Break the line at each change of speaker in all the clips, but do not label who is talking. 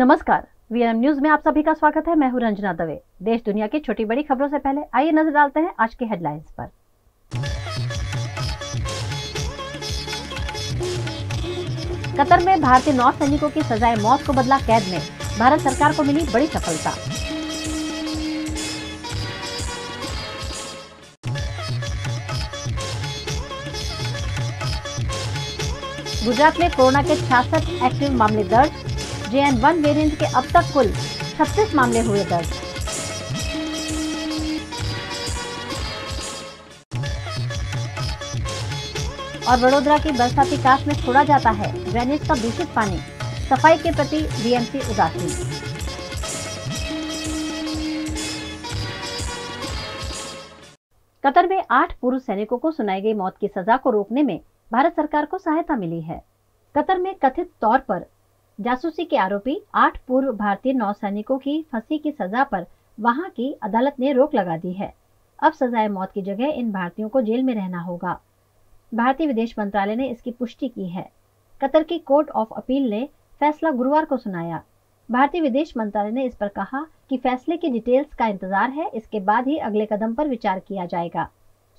नमस्कार VM news में आप सभी का स्वागत है। मैं हूँ रंजना दवे। देश दुनिया की छोटी बड़ी खबरों से पहले आइए नज़र डालते हैं आज की हेडलाइंस पर। कतर में भारतीय नौ सैनिकों की सजाए मौत को बदला कैद में, भारत सरकार को मिली बड़ी सफलता। गुजरात में कोरोना के छियासठ एक्टिव मामले दर्ज जे एन वन वेरियंट के अब तक कुल 36 मामले हुए दर्ज। और वडोदरा की बरसाती काश में छोड़ा जाता है ड्रेनेज का दूषित पानी। सफ़ाई के प्रति बीएमसी उदासीन। कतर में आठ पूर्व सैनिकों को सुनाई गई मौत की सजा को रोकने में भारत सरकार को सहायता मिली है। कतर में कथित तौर पर जासूसी के आरोपी आठ पूर्व भारतीय नौसैनिकों की फांसी की सजा पर वहाँ की अदालत ने रोक लगा दी है। अब सजाए मौत की जगह इन भारतीयों को जेल में रहना होगा। भारतीय विदेश मंत्रालय ने इसकी पुष्टि की है। कतर की कोर्ट ऑफ़ अपील ने फैसला गुरुवार को सुनाया। भारतीय विदेश मंत्रालय ने इस पर कहा कि फैसले की डिटेल्स का इंतज़ार है, इसके बाद ही अगले कदम पर विचार किया जाएगा।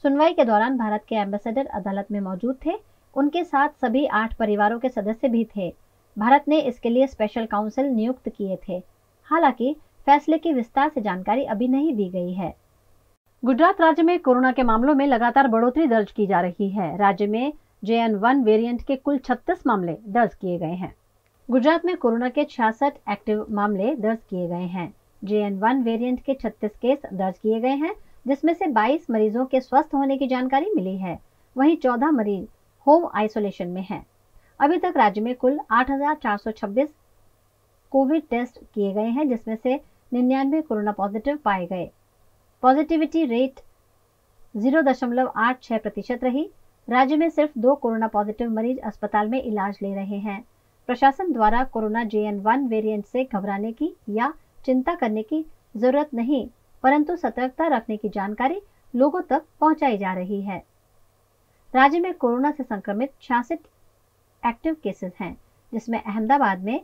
सुनवाई के दौरान भारत के एम्बेसडर अदालत में मौजूद थे। उनके साथ सभी आठ परिवारों के सदस्य भी थे। भारत ने इसके लिए स्पेशल काउंसिल नियुक्त किए थे। हालाँकि, फैसले की विस्तार से जानकारी अभी नहीं दी गई है। गुजरात राज्य में कोरोना के मामलों में लगातार बढ़ोतरी दर्ज की जा रही है। राज्य में जे एन वन वेरियंट के कुल 36 मामले दर्ज किए गए हैं। गुजरात में कोरोना के छियासठ एक्टिव मामले दर्ज किए गए हैं। जे एन वन वेरियंट के 36 केस दर्ज किए गए हैं, जिसमें से 22 मरीजों के स्वस्थ होने की जानकारी मिली है। वहीं 14 मरीज़ होम आइसोलेशन में हैं। अभी तक राज्य में कुल 8,426 कोविड टेस्ट किए गए हैं जिसमें से निन्यानवे कोरोना पॉजिटिव पाए गए। पॉजिटिविटी रेट 0.86 प्रतिशत रही। राज्य में सिर्फ़ दो कोरोना पॉजिटिव मरीज़ अस्पताल में इलाज ले रहे हैं। प्रशासन द्वारा corona J N one variant से घबराने की या चिंता करने की ज़रूरत नहीं परंतु सतर्कता रखने की जानकारी लोगों तक पहुंचाई जा रही है। राज्य में कोरोना से संक्रमित छियासठ एक्टिव केसेस हैं जिसमें अहमदाबाद में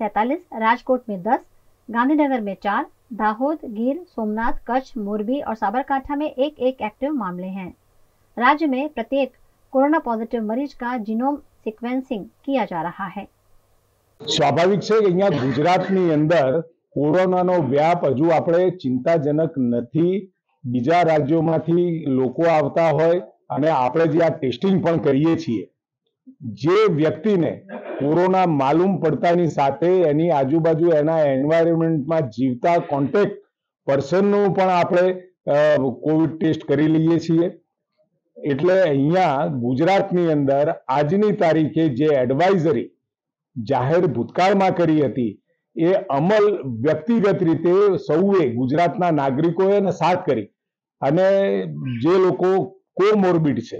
सैतालीस राजकोट में दस गांधीनगर में चार दाहोद गिर सोमनाथ कच्छ मोरबी और साबरकांठा में एक एक एक्टिव मामले हैं राज्य में प्रत्येक कोरोना पॉजिटिव मरीज का जीनोम સિક્વેન્સિંગ किया जा रहा है
સ્વાભાવિક છે કે અહીંયા ગુજરાતની અંદર કોરોનાનો વ્યાપ હજુ આપણે ચિંતાજનક નથી બીજા રાજ્યોમાંથી લોકો આવતા હોય અને આપણે જે આ ટેસ્ટિંગ પણ કરીએ છીએ જે વ્યક્તિને કોરોના માલુમ પડતાની સાથે એની આજુબાજુ એના એન્વાયરમેન્ટમાં જીવતા કોન્ટેક્ટ પર્સનનું પણ આપણે કોવિડ ટેસ્ટ કરી લઈએ છીએ. એટલે અહીંયા ગુજરાતની અંદર આજની તારીખે જે એડવાઇઝરી જાહેર ભૂતકાળમાં કરી હતી, એ અમલ વ્યક્તિગત રીતે સૌએ ગુજરાતના નાગરિકોએ સાથ કરી. અને જે લોકો કોમોર્બિડ છે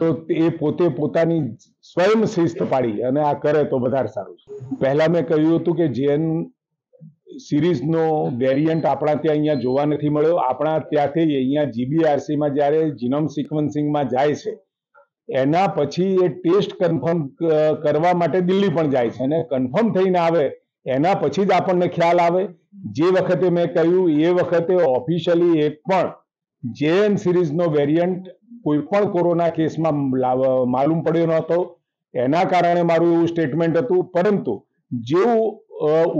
તો એ પોતે પોતાની સ્વયં શિસ્ત પાડી અને આ કરે તો વધારે સારું છે. પહેલા મેં કહ્યું હતું કે જેન સિરીઝનો વેરિયન્ટ આપણા ત્યાં અહીંયા જોવા નથી મળ્યો. આપણા ત્યાંથી અહીંયા જીબીઆરસીમાં જ્યારે જીનોમ સિક્વન્સિંગમાં જાય છે, એના પછી એ ટેસ્ટ કન્ફર્મ કરવા માટે દિલ્હી પણ જાય છે અને કન્ફર્મ થઈને આવે, એના પછી જ આપણને ખ્યાલ આવે. જે વખતે મેં કહ્યું એ વખતે ઓફિશિયલી એક પણ જેએન સિરીઝનો વેરિયન્ટ કોઈ પણ કોરોના કેસમાં માલુમ પડ્યો ન હતો એના કારણે મારું એવું સ્ટેટમેન્ટ હતું. પરંતુ જેવું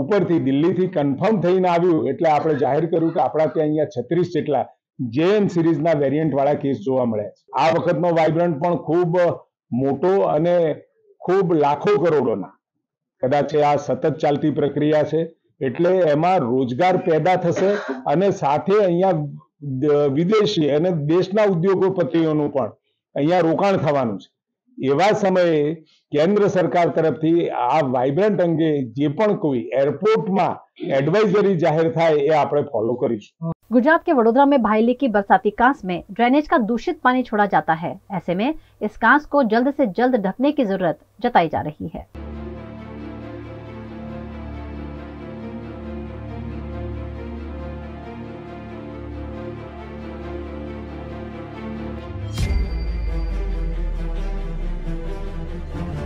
ઉપરથી દિલ્હીથી કન્ફર્મ થઈને આવ્યું, એટલે આપણે જાહેર કર્યું કે આપણા ત્યાં અહીંયા છત્રીસ જેટલા જેએન સિરીઝના વેરિયન્ટ વાળા કેસ જોવા મળ્યા આ વખતનો વાઇબ્રન્ટ પણ ખૂબ મોટો અને ખૂબ લાખો કરોડોના. કદાચ આ સતત ચાલતી પ્રક્રિયા છે. એટલે એમાં રોજગાર પેદા થશે અને સાથે અહીંયા વિદેશી અને દેશના ઉદ્યોગોપતિઓનું પણ અહીંયા રોકાણ થવાનું છે એવા સમયે કેન્દ્ર સરકાર તરફથી આ વાઇબ્રન્ટ અંગે જે પણ કોઈ એરપોર્ટમાં એડવાઇઝરી જાહેર થાય એ આપણે ફોલો કરીશું
गुजरात के वडोदरा में भाईली की बरसाती कांस में ड्रेनेज का दूषित पानी छोड़ा जाता है ऐसे में इस कांस को जल्द से जल्द ढकने की जरूरत जताई जा रही है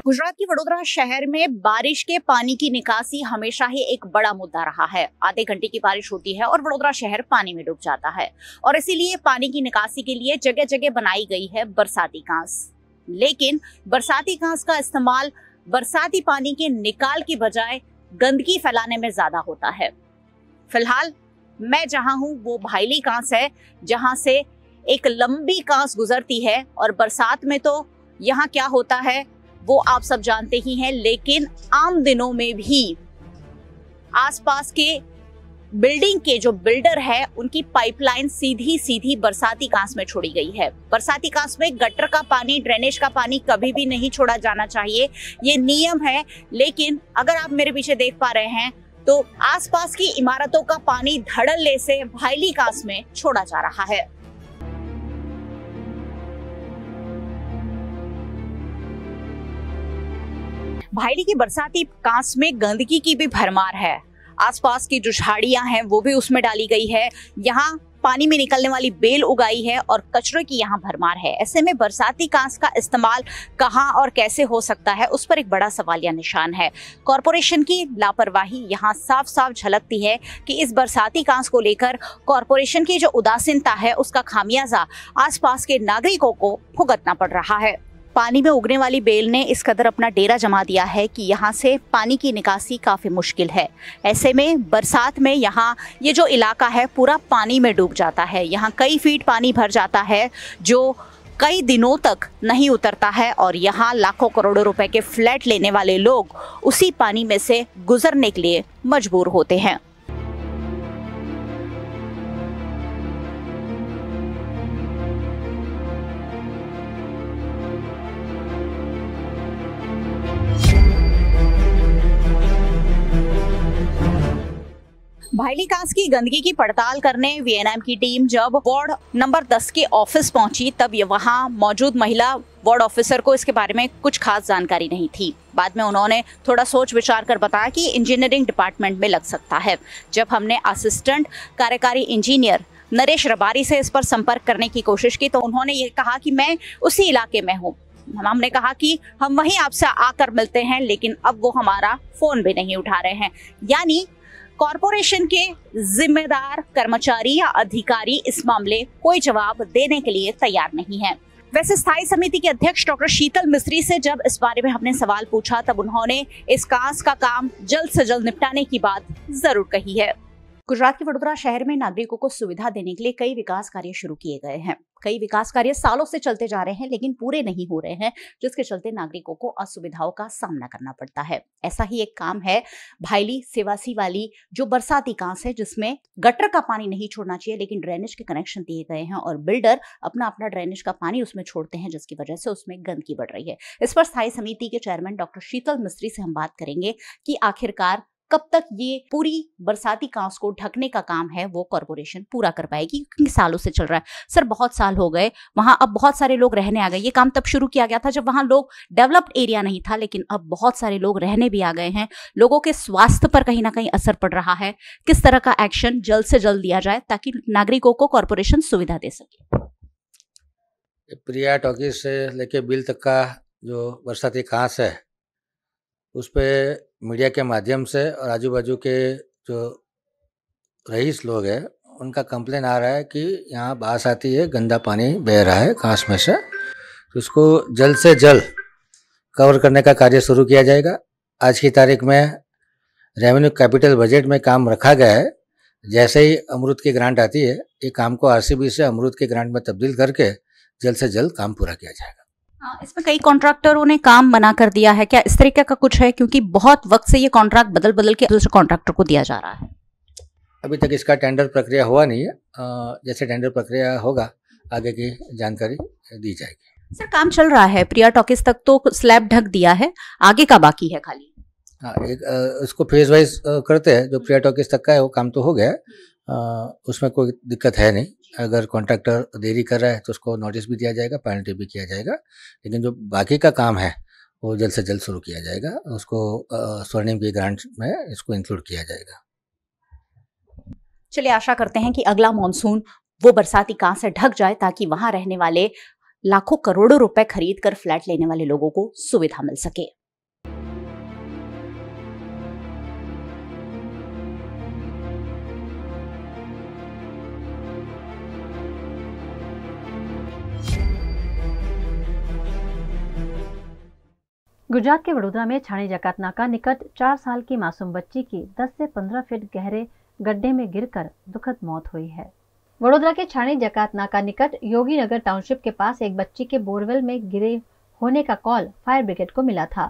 गुजरात की वडोदरा शहर में बारिश के पानी की निकासी हमेशा ही एक बड़ा मुद्दा रहा है। आधे घंटे की बारिश होती है और वडोदरा शहर पानी में डूब जाता है। और इसीलिए पानी की निकासी के लिए जगह जगह बनाई गई है बरसाती कांस लेकिन बरसाती कांस का इस्तेमाल बरसाती पानी के निकाल की बजाय गंदगी फैलाने में ज़्यादा होता है। फ़िलहाल मैं जहाँ हूँ, वो भाईली कांस है, जहाँ से एक लंबी कांस गुजरती है और बरसात में तो यहाँ क्या होता है? वो आप सब जानते ही हैं, लेकिन आम दिनों में भी आसपास के बिल्डिंग के जो बिल्डर है, उनकी पाइपलाइन सीधी सीधी बरसाती कांस में छोड़ी गई है। बरसाती कांस में गटर का पानी, ड्रेनेज का पानी कभी भी नहीं छोड़ा जाना चाहिए। ये नियम है, लेकिन अगर आप मेरे पीछे देख पा रहे हैं तो आसपास की इमारतों का पानी धड़ल्ले से भाईली कांस में छोड़ा जा रहा है। भाईली की बरसाती कांस में गंदगी की भी भरमार है। आसपास की जो झाड़ियाँ हैं, वो भी उसमें डाली गई है। यहाँ पानी में निकलने वाली बेल उगाई है और कचरे की यहाँ भरमार है। ऐसे में बरसाती कांस का इस्तेमाल कहाँ और कैसे हो सकता है, उस पर एक बड़ा सवालिया निशान है। कॉरपोरेशन की लापरवाही यहाँ साफ़ साफ़ झलकती है कि इस बरसाती कांस को लेकर कॉरपोरेशन की जो उदासीनता है, उसका खामियाजा आसपास के नागरिकों को भुगतना पड़ रहा है। पानी में उगने वाली बेल ने इस कदर अपना डेरा जमा दिया है कि यहाँ से पानी की निकासी काफ़ी मुश्किल है। ऐसे में बरसात में यहाँ ये जो इलाका है, पूरा पानी में डूब जाता है। यहाँ कई फीट पानी भर जाता है, जो कई दिनों तक नहीं उतरता है और यहाँ लाखों करोड़ों रुपए के फ्लैट लेने वाले लोग उसी पानी में से गुजरने के लिए मजबूर होते हैं। भाईली कांस की गंदगी की पड़ताल करने वीएनएम की टीम जब वार्ड नंबर 10 के ऑफ़िस पहुँची, तब वहाँ मौजूद महिला वार्ड ऑफिसर को इसके बारे में कुछ खास जानकारी नहीं थी। बाद में उन्होंने थोड़ा सोच विचार कर बताया कि इंजीनियरिंग डिपार्टमेंट में लग सकता है। जब हमने असिस्टेंट कार्यकारी इंजीनियर नरेश रबारी से इस पर संपर्क करने की कोशिश की तो उन्होंने ये कहा कि मैं उसी इलाके में हूँ। हमने कहा कि हम वहीं आपसे आकर मिलते हैं, लेकिन अब वो हमारा फ़ोन भी नहीं उठा रहे हैं। यानी कॉरपोरेशन के जिम्मेदार कर्मचारी या अधिकारी इस मामले कोई जवाब देने के लिए तैयार नहीं है। वैसे स्थायी समिति के अध्यक्ष डॉक्टर शीतल मिस्त्री से जब इस बारे में हमने सवाल पूछा, तब उन्होंने इस कास का काम जल्द से जल्द निपटाने की बात ज़रूर कही है। गुजरात के वडोदरा शहर में नागरिकों को सुविधा देने के लिए कई विकास कार्य शुरू किए गए हैं। कई विकास कार्य सालों से चलते जा रहे हैं, लेकिन पूरे नहीं हो रहे हैं, जिसके चलते नागरिकों को असुविधाओं का सामना करना पड़ता है। ऐसा ही एक काम है भाईली, सेवासी वाली जो बरसाती कांस है, जिसमें गटर का पानी नहीं छोड़ना चाहिए, लेकिन ड्रेनेज के कनेक्शन दिए गए हैं और बिल्डर अपना अपना ड्रेनेज का पानी उसमें छोड़ते हैं, जिसकी वजह से उसमें गंदगी बढ़ रही है। इस पर स्थायी समिति के चेयरमैन डॉक्टर शीतल मिस्त्री से हम बात करेंगे कि आखिरकार कब तक ये पूरी बरसाती कांस को ढकने का काम है, वो कॉरपोरेशन पूरा कर पाएगी? क्योंकि सालों से चल रहा है? सर, बहुत साल हो गए। वहाँ अब बहुत सारे लोग रहने आ गए। ये काम तब शुरू किया गया था जब वहाँ लोग डेवलप्ड एरिया नहीं था, लेकिन अब बहुत सारे लोग रहने भी आ गए हैं। लोगों के स्वास्थ्य पर कहीं ना कहीं असर पड़ रहा है। किस तरह का एक्शन जल्द से जल्द लिया जाए ताकि नागरिकों को कॉरपोरेशन सुविधा दे सके?
प्रिया टॉकीज से लेके बिल तक का जो बरसाती कांस है उस पर मीडिया के माध्यम से और आजू बाजू के जो रईस लोग हैं, उनका कंप्लेन आ रहा है कि यहाँ बास आती है, गंदा पानी बह रहा है कांस में से तो उसको जल्द से जल्द कवर करने का कार्य शुरू किया जाएगा। आज की तारीख में रेवेन्यू कैपिटल बजट में काम रखा गया है। जैसे ही अमरूद की ग्रांट आती है, ये काम को आरसीबी से अमरूद के ग्रांट में तब्दील करके जल्द से जल्द काम पूरा किया जाएगा।
इसमें कई कॉन्ट्रैक्टरों ने काम बना कर दिया है। क्या इस तरीके का कुछ है? क्योंकि बहुत वक्त से ये कॉन्ट्रैक्ट बदल बदल के दूसरे कॉन्ट्रैक्टर को दिया जा रहा है।
अभी तक इसका टेंडर प्रक्रिया हुआ नहीं है। जैसे टेंडर प्रक्रिया होगा आगे की जानकारी दी जाएगी।
सर काम चल रहा है। प्रिया टॉकिस तक तो स्लैब ढक दिया है। आगे का बाकी है खाली।
हाँ एक इसको फ़ेज़ वाइज करते हैं। जो प्रिया टॉकिस तक का है वो काम तो हो गया उसमें कोई दिक्कत है नहीं। अगर कॉन्ट्रैक्टर देरी कर रहा है तो उसको नोटिस भी दिया जाएगा, पेनल्टी भी किया जाएगा, लेकिन जो बाकी का काम है, वो जल्द से जल्द शुरू किया जाएगा, उसको स्वर्णिम की ग्रांट में इसको इंक्लूड किया जाएगा।
चलिए, आशा करते हैं कि अगला मानसून, वो बरसाती कहाँ से ढक जाए, ताकि वहाँ रहने वाले लाखों करोड़ों रुपए खरीद कर फ्लैट लेने वाले लोगों को सुविधा मिल सके।
गुजरात के वडोदरा में छाणी जकात नाका निकट चार साल की मासूम बच्ची की 10 से 15 फीट गहरे गड्ढे में गिरकर दुखद मौत हुई है। वडोदरा के छाणी जकात नाका निकट योगी नगर टाउनशिप के पास एक बच्ची के बोरवेल में गिरे होने का कॉल फायर ब्रिगेड को मिला था।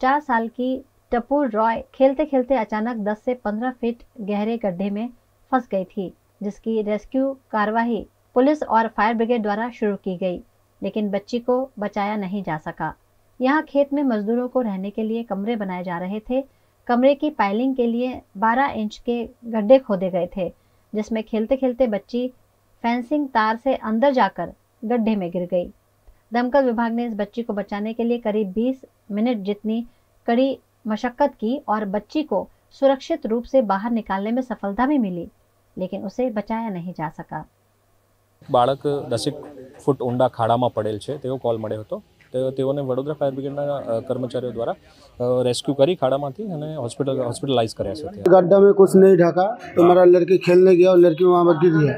चार साल की टपूर रॉय खेलते खेलते अचानक 10 से 15 फीट गहरे गड्ढे में फंस गई थी, जिसकी रेस्क्यू कार्यवाही पुलिस और फायर ब्रिगेड द्वारा शुरू की गई, लेकिन बच्ची को बचाया नहीं जा सका। यहाँ खेत में मजदूरों को रहने के लिए कमरे बनाए जा रहे थे कमरे की पाइलिंग के लिए 12 इंच के गड्ढे खोदे गए थे जिसमें खेलते खेलते बच्ची फेंसिंग तार से अंदर जाकर गड्ढे में गिर गई दमकल विभाग ने इस बच्ची को बचाने के लिए करीब 20 मिनट जितनी कड़ी मशक्कत की और बच्ची को सुरक्षित रूप से बाहर निकालने में सफलता भी मिली लेकिन उसे बचाया नहीं जा सका
બાળક દસેક ફૂટ ઊંડા ખાડામાં પડેલ છે તેવો કોલ મળ્યો હતો તે તેઓને વડોદરા ફાયર બ્રિગેડના અ, કર્મચારીઓ દ્વારા રેસ્ક્યू કરી ખાડામાંથી અને હોસ્પિટલ હોસ્પિટલાઇઝ કર્યા છે ત્યાં.
गड्ढा में कुछ नहीं ढका तो मेरा लड़की खेलने गया और लड़की वहाँ पर गिर गया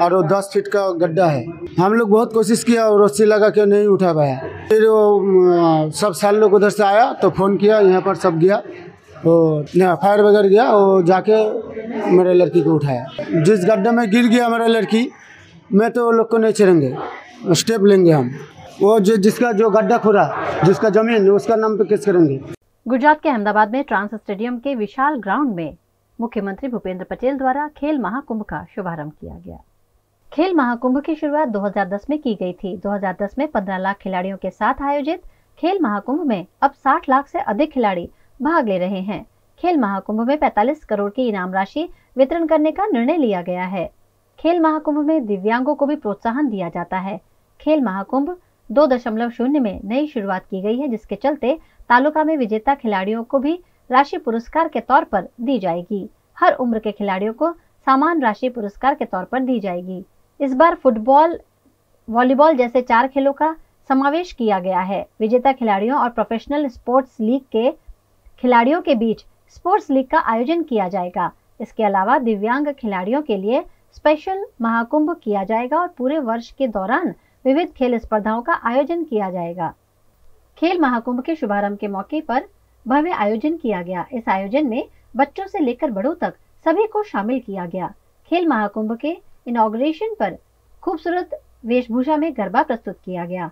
और वो दस फीट का गड्ढा है हम लोग बहुत कोशिश किया और रस्सी लगा के नहीं उठा पाया फिर वो अम, सब साल लोग उधर से आया तो फ़ोन किया यहाँ पर सब गया तो फायर वगैरह गया वो जाके मेरे लड़की को उठाया जिस गड्ढे में गिर गया मेरा लड़की मैं तो वो लोग को नहीं छोड़ेंगे स्टेप लेंगे हम वो जो जिसका जो गड्ढा खुरा जिसका ज़मीन उसका नाम पे केस करेंगे?
गुजरात के अहमदाबाद में ट्रांस स्टेडियम के विशाल ग्राउंड में मुख्यमंत्री भूपेंद्र पटेल द्वारा खेल महाकुंभ का शुभारंभ किया गया। खेल महाकुंभ की शुरुआत 2010 में की गई थी। 2010 में 15 लाख खिलाड़ियों के साथ आयोजित खेल महाकुंभ में अब 60 लाख से अधिक खिलाड़ी भाग ले रहे हैं। खेल महाकुंभ में 45 करोड़ की इनाम राशि वितरण करने का निर्णय लिया गया है। खेल महाकुंभ में दिव्यांगों को भी प्रोत्साहन दिया जाता है। खेल महाकुंभ दो दशमलव शून्य में नई शुरुआत की गई है, जिसके चलते तालुका में विजेता खिलाड़ियों को भी राशि पुरस्कार के तौर पर दी जाएगी। हर उम्र के खिलाड़ियों को समान राशि पुरस्कार के तौर पर दी जाएगी। इस बार फुटबॉल, वॉलीबॉल जैसे चार खेलों का समावेश किया गया है। विजेता खिलाड़ियों और प्रोफेशनल स्पोर्ट्स लीग के खिलाड़ियों के बीच स्पोर्ट्स लीग का आयोजन किया जाएगा। इसके अलावा दिव्यांग खिलाड़ियों के लिए स्पेशल महाकुंभ किया जाएगा और पूरे वर्ष के दौरान विविध खेल स्पर्धाओं का आयोजन किया जाएगा। खेल महाकुंभ के शुभारंभ के मौके पर भव्य आयोजन किया गया। इस आयोजन में बच्चों से लेकर बड़ों तक सभी को शामिल किया गया। खेल महाकुंभ के इनोग्रेशन पर खूबसूरत वेशभूषा में गरबा प्रस्तुत किया गया।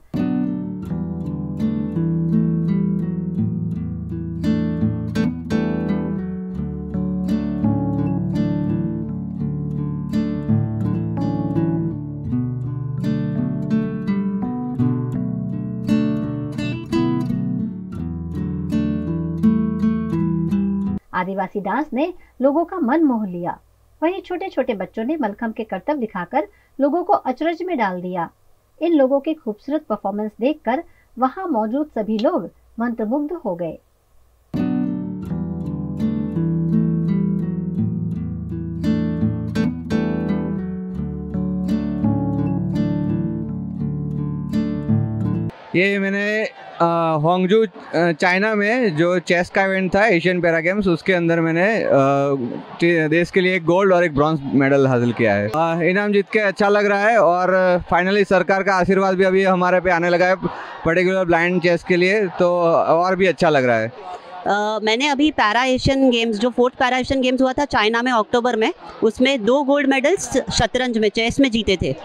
आदिवासी डांस ने लोगों का मन मोह लिया। वहीं छोटे छोटे बच्चों ने मलखम के करतब दिखाकर लोगों को अचरज में डाल दिया। इन लोगों के खूबसूरत परफॉर्मेंस देखकर वहाँ मौजूद सभी लोग मंत्रमुग्ध हो गए।
ये मैंने होंगजू चाइना में जो चेस का इवेंट था एशियन पैरा गेम्स उसके अंदर मैंने टे- देश के लिए एक गोल्ड और एक ब्रॉन्ज मेडल हासिल किया है। इनाम जीत के अच्छा लग रहा है और फाइनली सरकार का आशीर्वाद भी अभी हमारे पे आने लगा है पर्टिकुलर ब्लाइंड चेस के लिए तो और भी अच्छा लग रहा है।
अ, मैंने अभी पैरा एशियन गेम्स जो फोर्थ पैरा एशियन गेम्स हुआ था चाइना में अक्टूबर में उसमें दो गोल्ड मेडल्स शतरंज में चेस में जीते थे।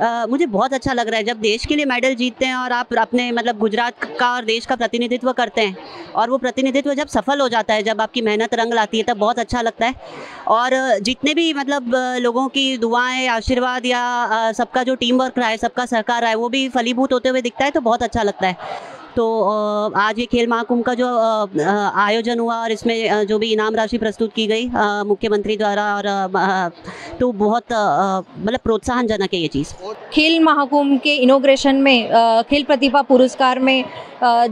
अ, मुझे बहुत अच्छा लग रहा है जब देश के लिए मेडल जीतते हैं और आप अपने मतलब गुजरात का और देश का प्रतिनिधित्व करते हैं। और वो प्रतिनिधित्व जब सफल हो जाता है जब आपकी मेहनत रंग लाती है तब बहुत अच्छा लगता है। और जितने भी मतलब लोगों की दुआएँ आशीर्वाद या सबका जो टीम वर्क रहा है सबका सहकार रहा है वो भी फलीभूत होते हुए दिखता है तो बहुत अच्छा लगता है। तो आज ये खेल महाकुंभ का जो आयोजन हुआ और इसमें जो भी इनाम राशि प्रस्तुत की गई मुख्यमंत्री द्वारा और तो बहुत मतलब प्रोत्साहनजनक है ये चीज़।
खेल महाकुंभ के इनोग्रेशन में खेल प्रतिभा पुरस्कार में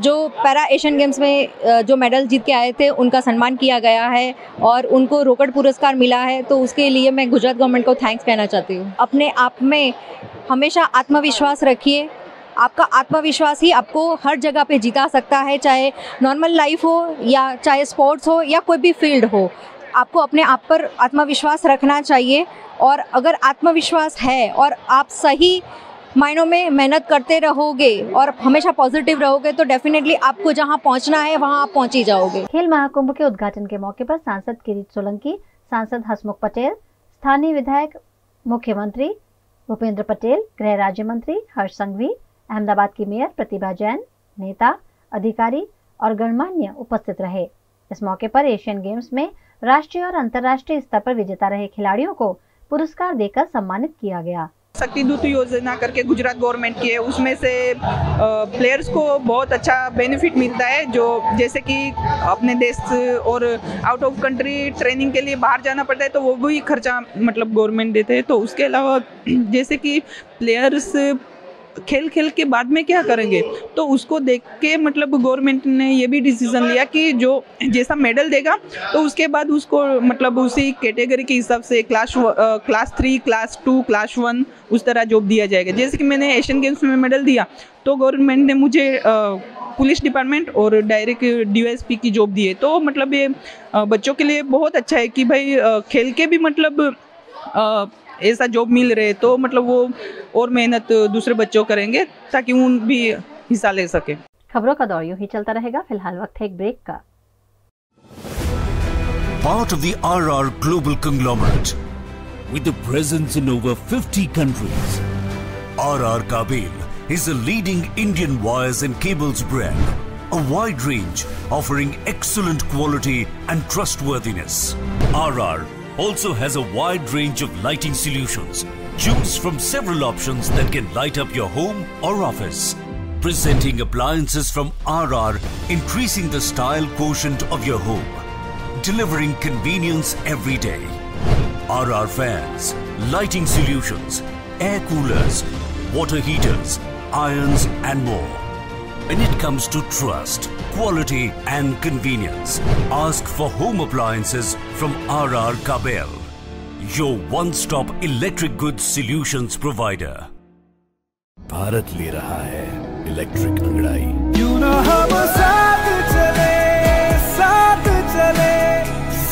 जो पैरा एशियन गेम्स में जो मेडल जीत के आए थे, उनका सम्मान किया गया है और उनको रोकड़ पुरस्कार मिला है तो उसके लिए मैं गुजरात गवर्नमेंट को थैंक्स कहना चाहती हूँ। अपने आप में हमेशा आत्मविश्वास रखिए आपका आत्मविश्वास ही आपको हर जगह पे जिता सकता है, चाहे नॉर्मल लाइफ हो या चाहे स्पोर्ट्स हो या कोई भी फ़ील्ड हो। आपको अपने आप पर आत्मविश्वास रखना चाहिए और अगर आत्मविश्वास है और आप सही मायनों में मेहनत करते रहोगे और हमेशा पॉजिटिव रहोगे तो डेफिनेटली आपको जहाँ पहुँचना है, वहाँ आप पहुँच ही जाओगे।
खेल महाकुंभ के उद्घाटन के मौके पर सांसद किरीट सोलंकी, सांसद हसमुख पटेल, स्थानीय विधायक मुख्यमंत्री भूपेंद्र पटेल, गृह राज्य मंत्री हर्ष संघवी अहमदाबाद की मेयर प्रतिभा जैन, नेता, अधिकारी और गणमान्य उपस्थित रहे। इस मौके पर एशियन गेम्स में राष्ट्रीय और अंतर्राष्ट्रीय स्तर पर विजेता रहे खिलाड़ियों को पुरस्कार देकर सम्मानित किया गया।
शक्ति दूत योजना करके गुजरात गवर्नमेंट की है। उसमें से प्लेयर्स को बहुत अच्छा बेनिफिट मिलता है, जो जैसे कि अपने देश और आउट ऑफ़ कंट्री ट्रेनिंग के लिए बाहर जाना पड़ता है तो वो भी खर्चा मतलब गवर्नमेंट देते हैं। तो उसके अलावा जैसे कि प्लेयर्स खेल खेल के बाद में क्या करेंगे? तो उसको देख के मतलब गवर्नमेंट ने ये भी डिसीज़न लिया कि जो जैसा मेडल देगा तो उसके बाद उसको मतलब उसी कैटेगरी के हिसाब से class class three class two class one उस तरह जॉब दिया जाएगा। जैसे कि मैंने एशियन गेम्स में मेडल दिया तो गवर्नमेंट ने मुझे पुलिस डिपार्टमेंट और डायरेक्ट डी की जॉब दी है। तो मतलब ये बच्चों के लिए बहुत अच्छा है कि भाई खेल के भी मतलब ऐसा जॉब मिल रहे तो मतलब वो और मेहनत दूसरे बच्चों करेंगे ताकि उन भी हिस्सा ले सके
खबरों का दौर यूँ ही चलता रहेगा फ़िलहाल वक्त है एक ब्रेक का
Part of the RR Global Conglomerate with a presence in over 50 countries. RR Kabel is a leading Indian wires and cables brand, a wide range offering excellent quality and trustworthiness. RR also has a wide range of lighting solutions. Choose from several options that can light up your home or office. Presenting appliances from RR, increasing the style quotient of your home. Delivering convenience every day. RR fans, lighting solutions, air coolers, water heaters, irons and more. When it comes to trust, quality and convenience, ask for home appliances from RR Kabel, your one-stop electric goods solutions provider.
Bharat ले रहा है electric अंगड़ाई
क्यों ना हम साथ चले साथ चले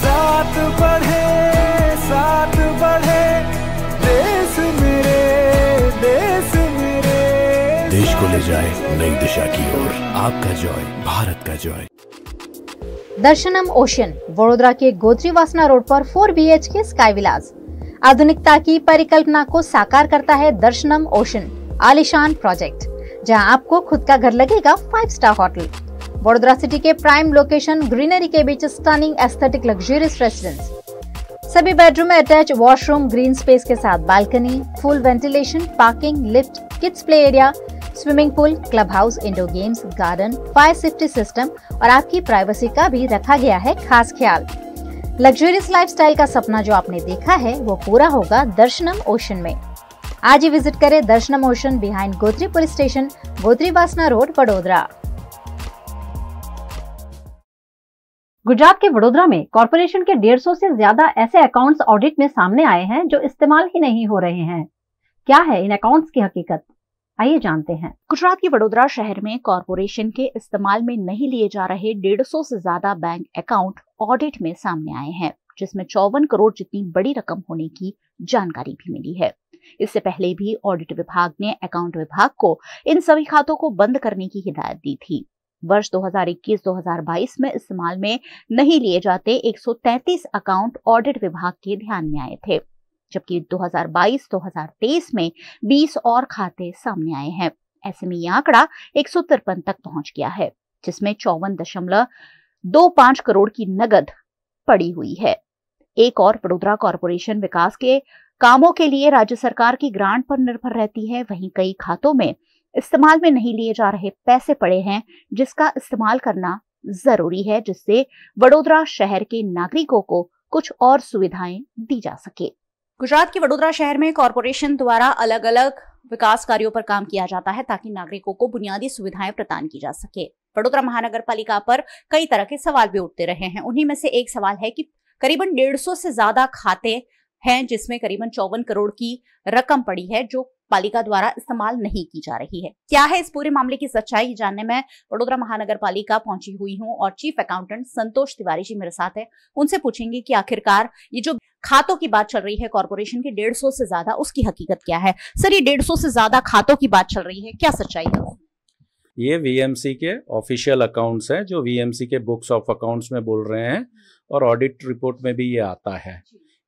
साथ बढ़े साथ बढ़े
जाए नई दिशा की ओर। आपका जॉय, भारत का जॉय।
दर्शनम ओशन वडोदरा के गोत्री वासना रोड पर 4 बीएचके स्काई विलास आधुनिकता की परिकल्पना को साकार करता है दर्शनम ओशन आलिशान प्रोजेक्ट, जहाँ आपको खुद का घर लगेगा five star hotel Vadodara city के प्राइम लोकेशन ग्रीनरी के बीच स्टनिंग एस्थेटिक लग्जरियस रेसिडेंस सभी बेडरूम में अटैच वॉशरूम ग्रीन स्पेस के साथ balcony full ventilation parking lift kids play area swimming pool club house indoor games garden fire safety system और आपकी privacy का भी रखा गया है खास ख्याल। लग्जरियस लाइफस्टाइल का सपना जो आपने देखा है, वो पूरा होगा दर्शनम ओशन में। आज ही विज़िट करें Darshanam ocean behind Gotri police station Gotri Vasna road Vadodara Gujarat के वडोदरा में कॉरपोरेशन के 150 से ज़्यादा ऐसे अकाउंट्स ऑडिट में सामने आए हैं जो इस्तेमाल ही नहीं हो रहे हैं। क्या है इन अकाउंट्स की हकीकत? आइए जानते हैं।
गुजरात के वडोदरा शहर में कॉरपोरेशन के इस्तेमाल में नहीं लिए जा रहे 150 से ज़्यादा बैंक अकाउंट ऑडिट में सामने आए हैं, जिसमें चौवन करोड़ जितनी बड़ी रकम होने की जानकारी भी मिली है। इससे पहले भी ऑडिट विभाग ने अकाउंट विभाग को इन सभी खातों को बंद करने की हिदायत दी थी। वर्ष 2021-2022 में इस्तेमाल में नहीं लिए जाते 133 अकाउंट ऑडिट विभाग के ध्यान में आए थे। जबकि 2022-2023 में 20 और खाते सामने आए हैं। ऐसे में यह आंकड़ा एक सौ तिरपन तक पहुँच गया है, जिसमें चौवन दशमलव दो पाँच करोड़ की नगद पड़ी हुई है। एक और वडोदरा कॉरपोरेशन विकास के कामों के लिए राज्य सरकार की ग्रांट पर निर्भर रहती है। वहीं कई खातों में इस्तेमाल में नहीं लिए जा रहे पैसे पड़े हैं, जिसका इस्तेमाल करना ज़रूरी है, जिससे वडोदरा शहर के नागरिकों को कुछ और सुविधाएँ दी जा सके। गुजरात के वडोदरा शहर में कॉरपोरेशन द्वारा अलग अलग विकास कार्यों पर काम किया जाता है ताकि नागरिकों को बुनियादी सुविधाएँ प्रदान की जा सके। वडोदरा महानगर पालिका पर कई तरह के सवाल भी उठते रहे हैं। उन्हीं में से एक सवाल है कि करीबन डेढ़ सौ ज़्यादा खाते हैं जिसमें करीबन चौवन करोड़ की रकम पड़ी है, जो पालिका द्वारा इस्तेमाल नहीं की जा रही है। क्या है इस पूरे मामले की सच्चाई जानने में वडोदरा महानगर पालिका पहुँची हुई हूँ और चीफ अकाउंटेंट संतोष तिवारी जी मेरे साथ है। उनसे पूछेंगे कि आखिरकार ये जो खातों की बात चल रही है कॉरपोरेशन की डेढ़ सौ से ज़्यादा उसकी हकीकत क्या है? सर ये डेढ़ सौ से ज़्यादा खातों की बात चल रही है क्या सच्चाई है?
ये वीएमसी के ऑफिशियल अकाउंट्स हैं जो वीएमसी के बुक्स ऑफ़ अकाउंट्स में बोल रहे हैं और ऑडिट रिपोर्ट में भी ये आता है।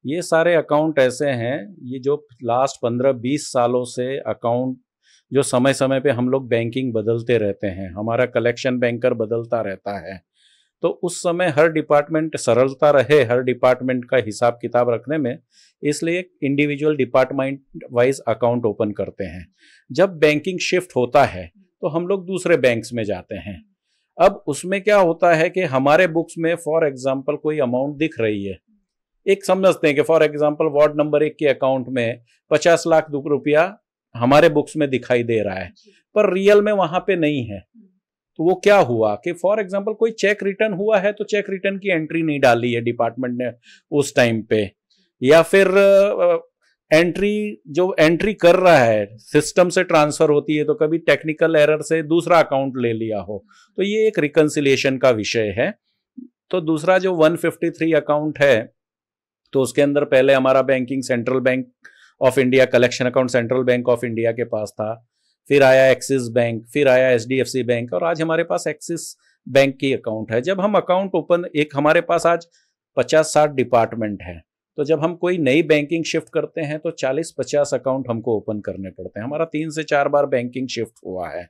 ये सारे अकाउंट ऐसे हैं, ये जो लास्ट पंद्रह बीस सालों से अकाउंट जो समय समय पे हम लोग बैंकिंग बदलते रहते हैं, हमारा कलेक्शन बैंकर बदलता रहता है तो उस समय हर डिपार्टमेंट सरलता रहे, हर डिपार्टमेंट का हिसाब किताब रखने में, इसलिए individual department wise account open करते हैं। जब बैंकिंग शिफ्ट होता है तो हम लोग दूसरे बैंक्स में जाते हैं। अब उसमें क्या होता है कि हमारे बुक्स में फॉर एग्ज़ाम्पल कोई अमाउंट दिख रही है एक समझते हैं कि फॉर एग्ज़ाम्पल वार्ड नंबर एक के अकाउंट में पचास लाख रुपया हमारे बुक्स में दिखाई दे रहा है पर रियल में वहाँ पे नहीं है। तो वो क्या हुआ कि फॉर एग्ज़ाम्पल कोई चेक रिटर्न हुआ है तो चेक रिटर्न की एंट्री नहीं डाली है डिपार्टमेंट ने उस टाइम पे। या फिर एंट्री जो एंट्री कर रहा है सिस्टम से ट्रांसफ़र होती है तो कभी टेक्निकल एरर से दूसरा अकाउंट ले लिया हो। तो ये एक रिकन्सिलेशन का विषय है। तो दूसरा जो 153 अकाउंट है तो उसके अंदर पहले हमारा banking central bank of India collection account central bank of India के पास था फिर आया एक्सिस बैंक फिर आया H D F C bank और आज हमारे पास एक्सिस बैंक की अकाउंट है। जब हम अकाउंट ओपन एक हमारे पास आज पचास साठ डिपार्टमेंट है। तो जब हम कोई नई बैंकिंग शिफ्ट करते हैं तो 40-50 अकाउंट हमको ओपन करने पड़ते हैं। हमारा तीन से चार बार बैंकिंग शिफ्ट हुआ है।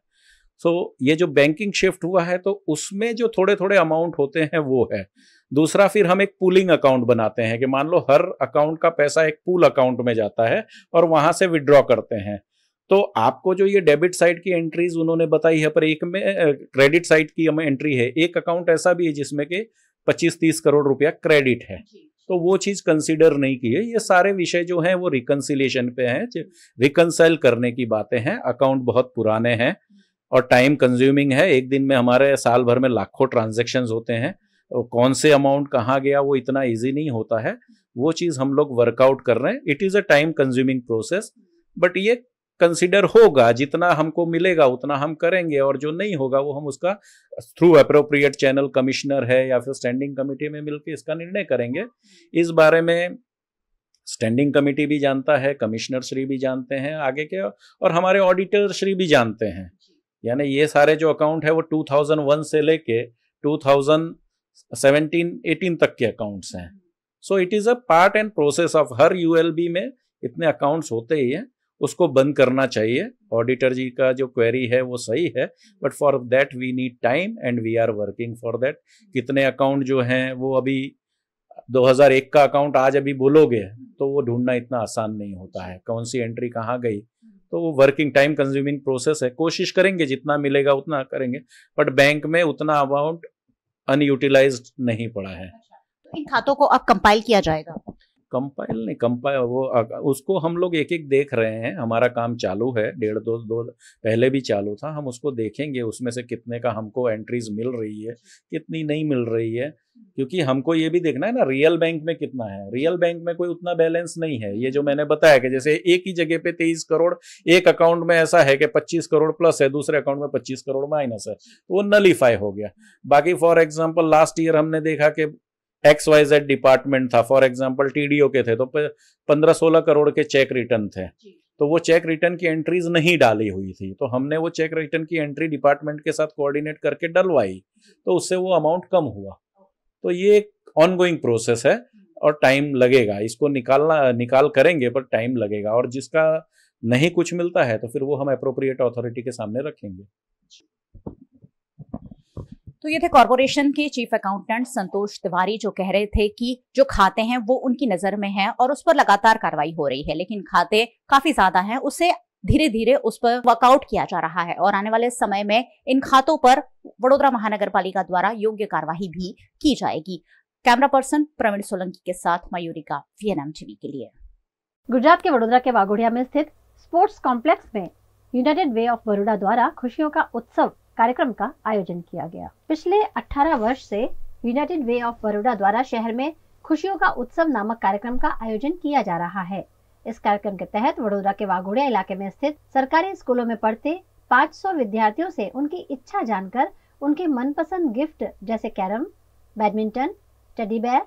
सो so, ये जो बैंकिंग शिफ्ट हुआ है तो उसमें जो थोड़े थोड़े अमाउंट होते हैं वो है। दूसरा फिर हम एक पूलिंग अकाउंट बनाते हैं कि मान लो हर अकाउंट का पैसा एक पूल अकाउंट में जाता है और वहाँ से विड्रॉ करते हैं। तो आपको जो ये डेबिट साइड की एंट्रीज उन्होंने बताई है पर एक में क्रेडिट साइड की हमें एंट्री है एक अकाउंट ऐसा भी है जिसमें कि 25-30 करोड़ रुपया क्रेडिट है। तो वो चीज़ कंसिडर नहीं की है। ये सारे विषय जो हैं वो रिकन्सिलेशन पे हैं रिकनसाइल करने की बातें हैं। अकाउंट बहुत पुराने हैं और टाइम कंज्यूमिंग है। एक दिन में हमारे साल भर में लाखों ट्रांजेक्शन होते हैं। कौन से अमाउंट कहाँ गया, वो इतना ईजी नहीं होता है। वो चीज़ हम लोग वर्कआउट कर रहे हैं। It is a time consuming process but ये कंसिडर होगा। जितना हमको मिलेगा, उतना हम करेंगे, और जो नहीं होगा, वो हम उसका थ्रू अप्रोप्रिएट चैनल कमिश्नर है या फिर स्टैंडिंग कमिटी में मिलकर इसका निर्णय करेंगे। इस बारे में स्टैंडिंग कमिटी भी जानता है कमिश्नर श्री भी जानते हैं आगे के, और हमारे ऑडिटर श्री भी जानते हैं। यानी ये सारे जो अकाउंट है, वो 2001 से लेके 2017 18 तक के अकाउंट्स हैं। So it is a part and process of her ULB में इतने अकाउंट्स होते ही हैं, उसको बंद करना चाहिए। ऑडिटर जी का जो क्वेरी है, वो सही है but for that we need time and we are working for that कितने अकाउंट जो हैं, वो अभी 2001 का अकाउंट आज अभी बोलोगे तो वो ढूंढना इतना आसान नहीं होता है। कौन सी एंट्री कहाँ गई? तो वो वर्किंग टाइम कंज्यूमिंग प्रोसेस है। कोशिश करेंगे, जितना मिलेगा उतना करेंगे बट बैंक में उतना अमाउंट अनयूटिलाइज नहीं पड़ा है।
इन खातों को अब कंपाइल किया जाएगा।
कंपाइल नहीं कंपाइल वो उसको हम लोग एक एक देख रहे हैं। हमारा काम चालू है, डेढ़ दो दो पहले भी चालू था, हम उसको देखेंगे, उसमें से कितने का हमको एंट्रीज मिल रही है, कितनी नहीं मिल रही है, क्योंकि हमको ये भी देखना है ना रियल बैंक में कितना है। रियल बैंक में कोई उतना बैलेंस नहीं है। ये जो मैंने बताया कि जैसे एक ही जगह पे तेईस करोड़, एक अकाउंट में ऐसा है कि पच्चीस करोड़ प्लस है, दूसरे अकाउंट में पच्चीस करोड़ माइनस है तो वो नलीफाई हो गया। बाकी फॉर एग्ज़ाम्पल लास्ट ईयर हमने देखा कि एक्स वाई जेड डिपार्टमेंट था। फॉर एग्ज़ाम्पल टीडीओ के थे तो पंद्रह सोलह करोड़ के चेक रिटर्न थे। तो वो चेक रिटर्न की एंट्रीज नहीं डाली हुई थी। तो हमने वो चेक रिटर्न की एंट्री डिपार्टमेंट के साथ कोऑर्डिनेट करके डलवाई। तो उससे वो अमाउंट कम हुआ। तो ये एक ऑनगोइंग प्रोसेस है और टाइम लगेगा। इसको निकालना निकाल करेंगे पर टाइम लगेगा। और जिसका नहीं कुछ मिलता है तो फिर वो हम अप्रोप्रिएट अथॉरिटी के सामने रखेंगे।
तो ये थे कॉरपोरेशन के चीफ अकाउंटेंट संतोष तिवारी जो कह रहे थे कि जो खाते हैं वो उनकी नज़र में हैं और उस पर लगातार कार्रवाई हो रही है, लेकिन खाते काफ़ी ज़्यादा हैं, उसे धीरे धीरे उस पर वर्कआउट किया जा रहा है और आने वाले समय में इन खातों पर वडोदरा महानगर पालिका द्वारा योग्य कार्यवाही भी की जाएगी। कैमरा पर्सन प्रवीण सोलंकी के साथ मयूरिका वीएनएम टीवी के लिए।
गुजरात के वडोदरा के वाघोड़िया में स्थित स्पोर्ट्स कॉम्प्लेक्स में यूनाइटेड वे ऑफ़ बड़ोड़ा द्वारा खुशियों का उत्सव कार्यक्रम का आयोजन किया गया। पिछले 18 वर्ष से यूनाइटेड वे ऑफ़ बड़ोड़ा द्वारा शहर में खुशियों का उत्सव नामक कार्यक्रम का आयोजन किया जा रहा है। इस कार्यक्रम के तहत वडोदरा के वाघोड़िया इलाके में स्थित सरकारी स्कूलों में पढ़ते 500 विद्यार्थियों से उनकी इच्छा जानकर उनके मनपसंद गिफ्ट जैसे carrom, badminton, teddy bear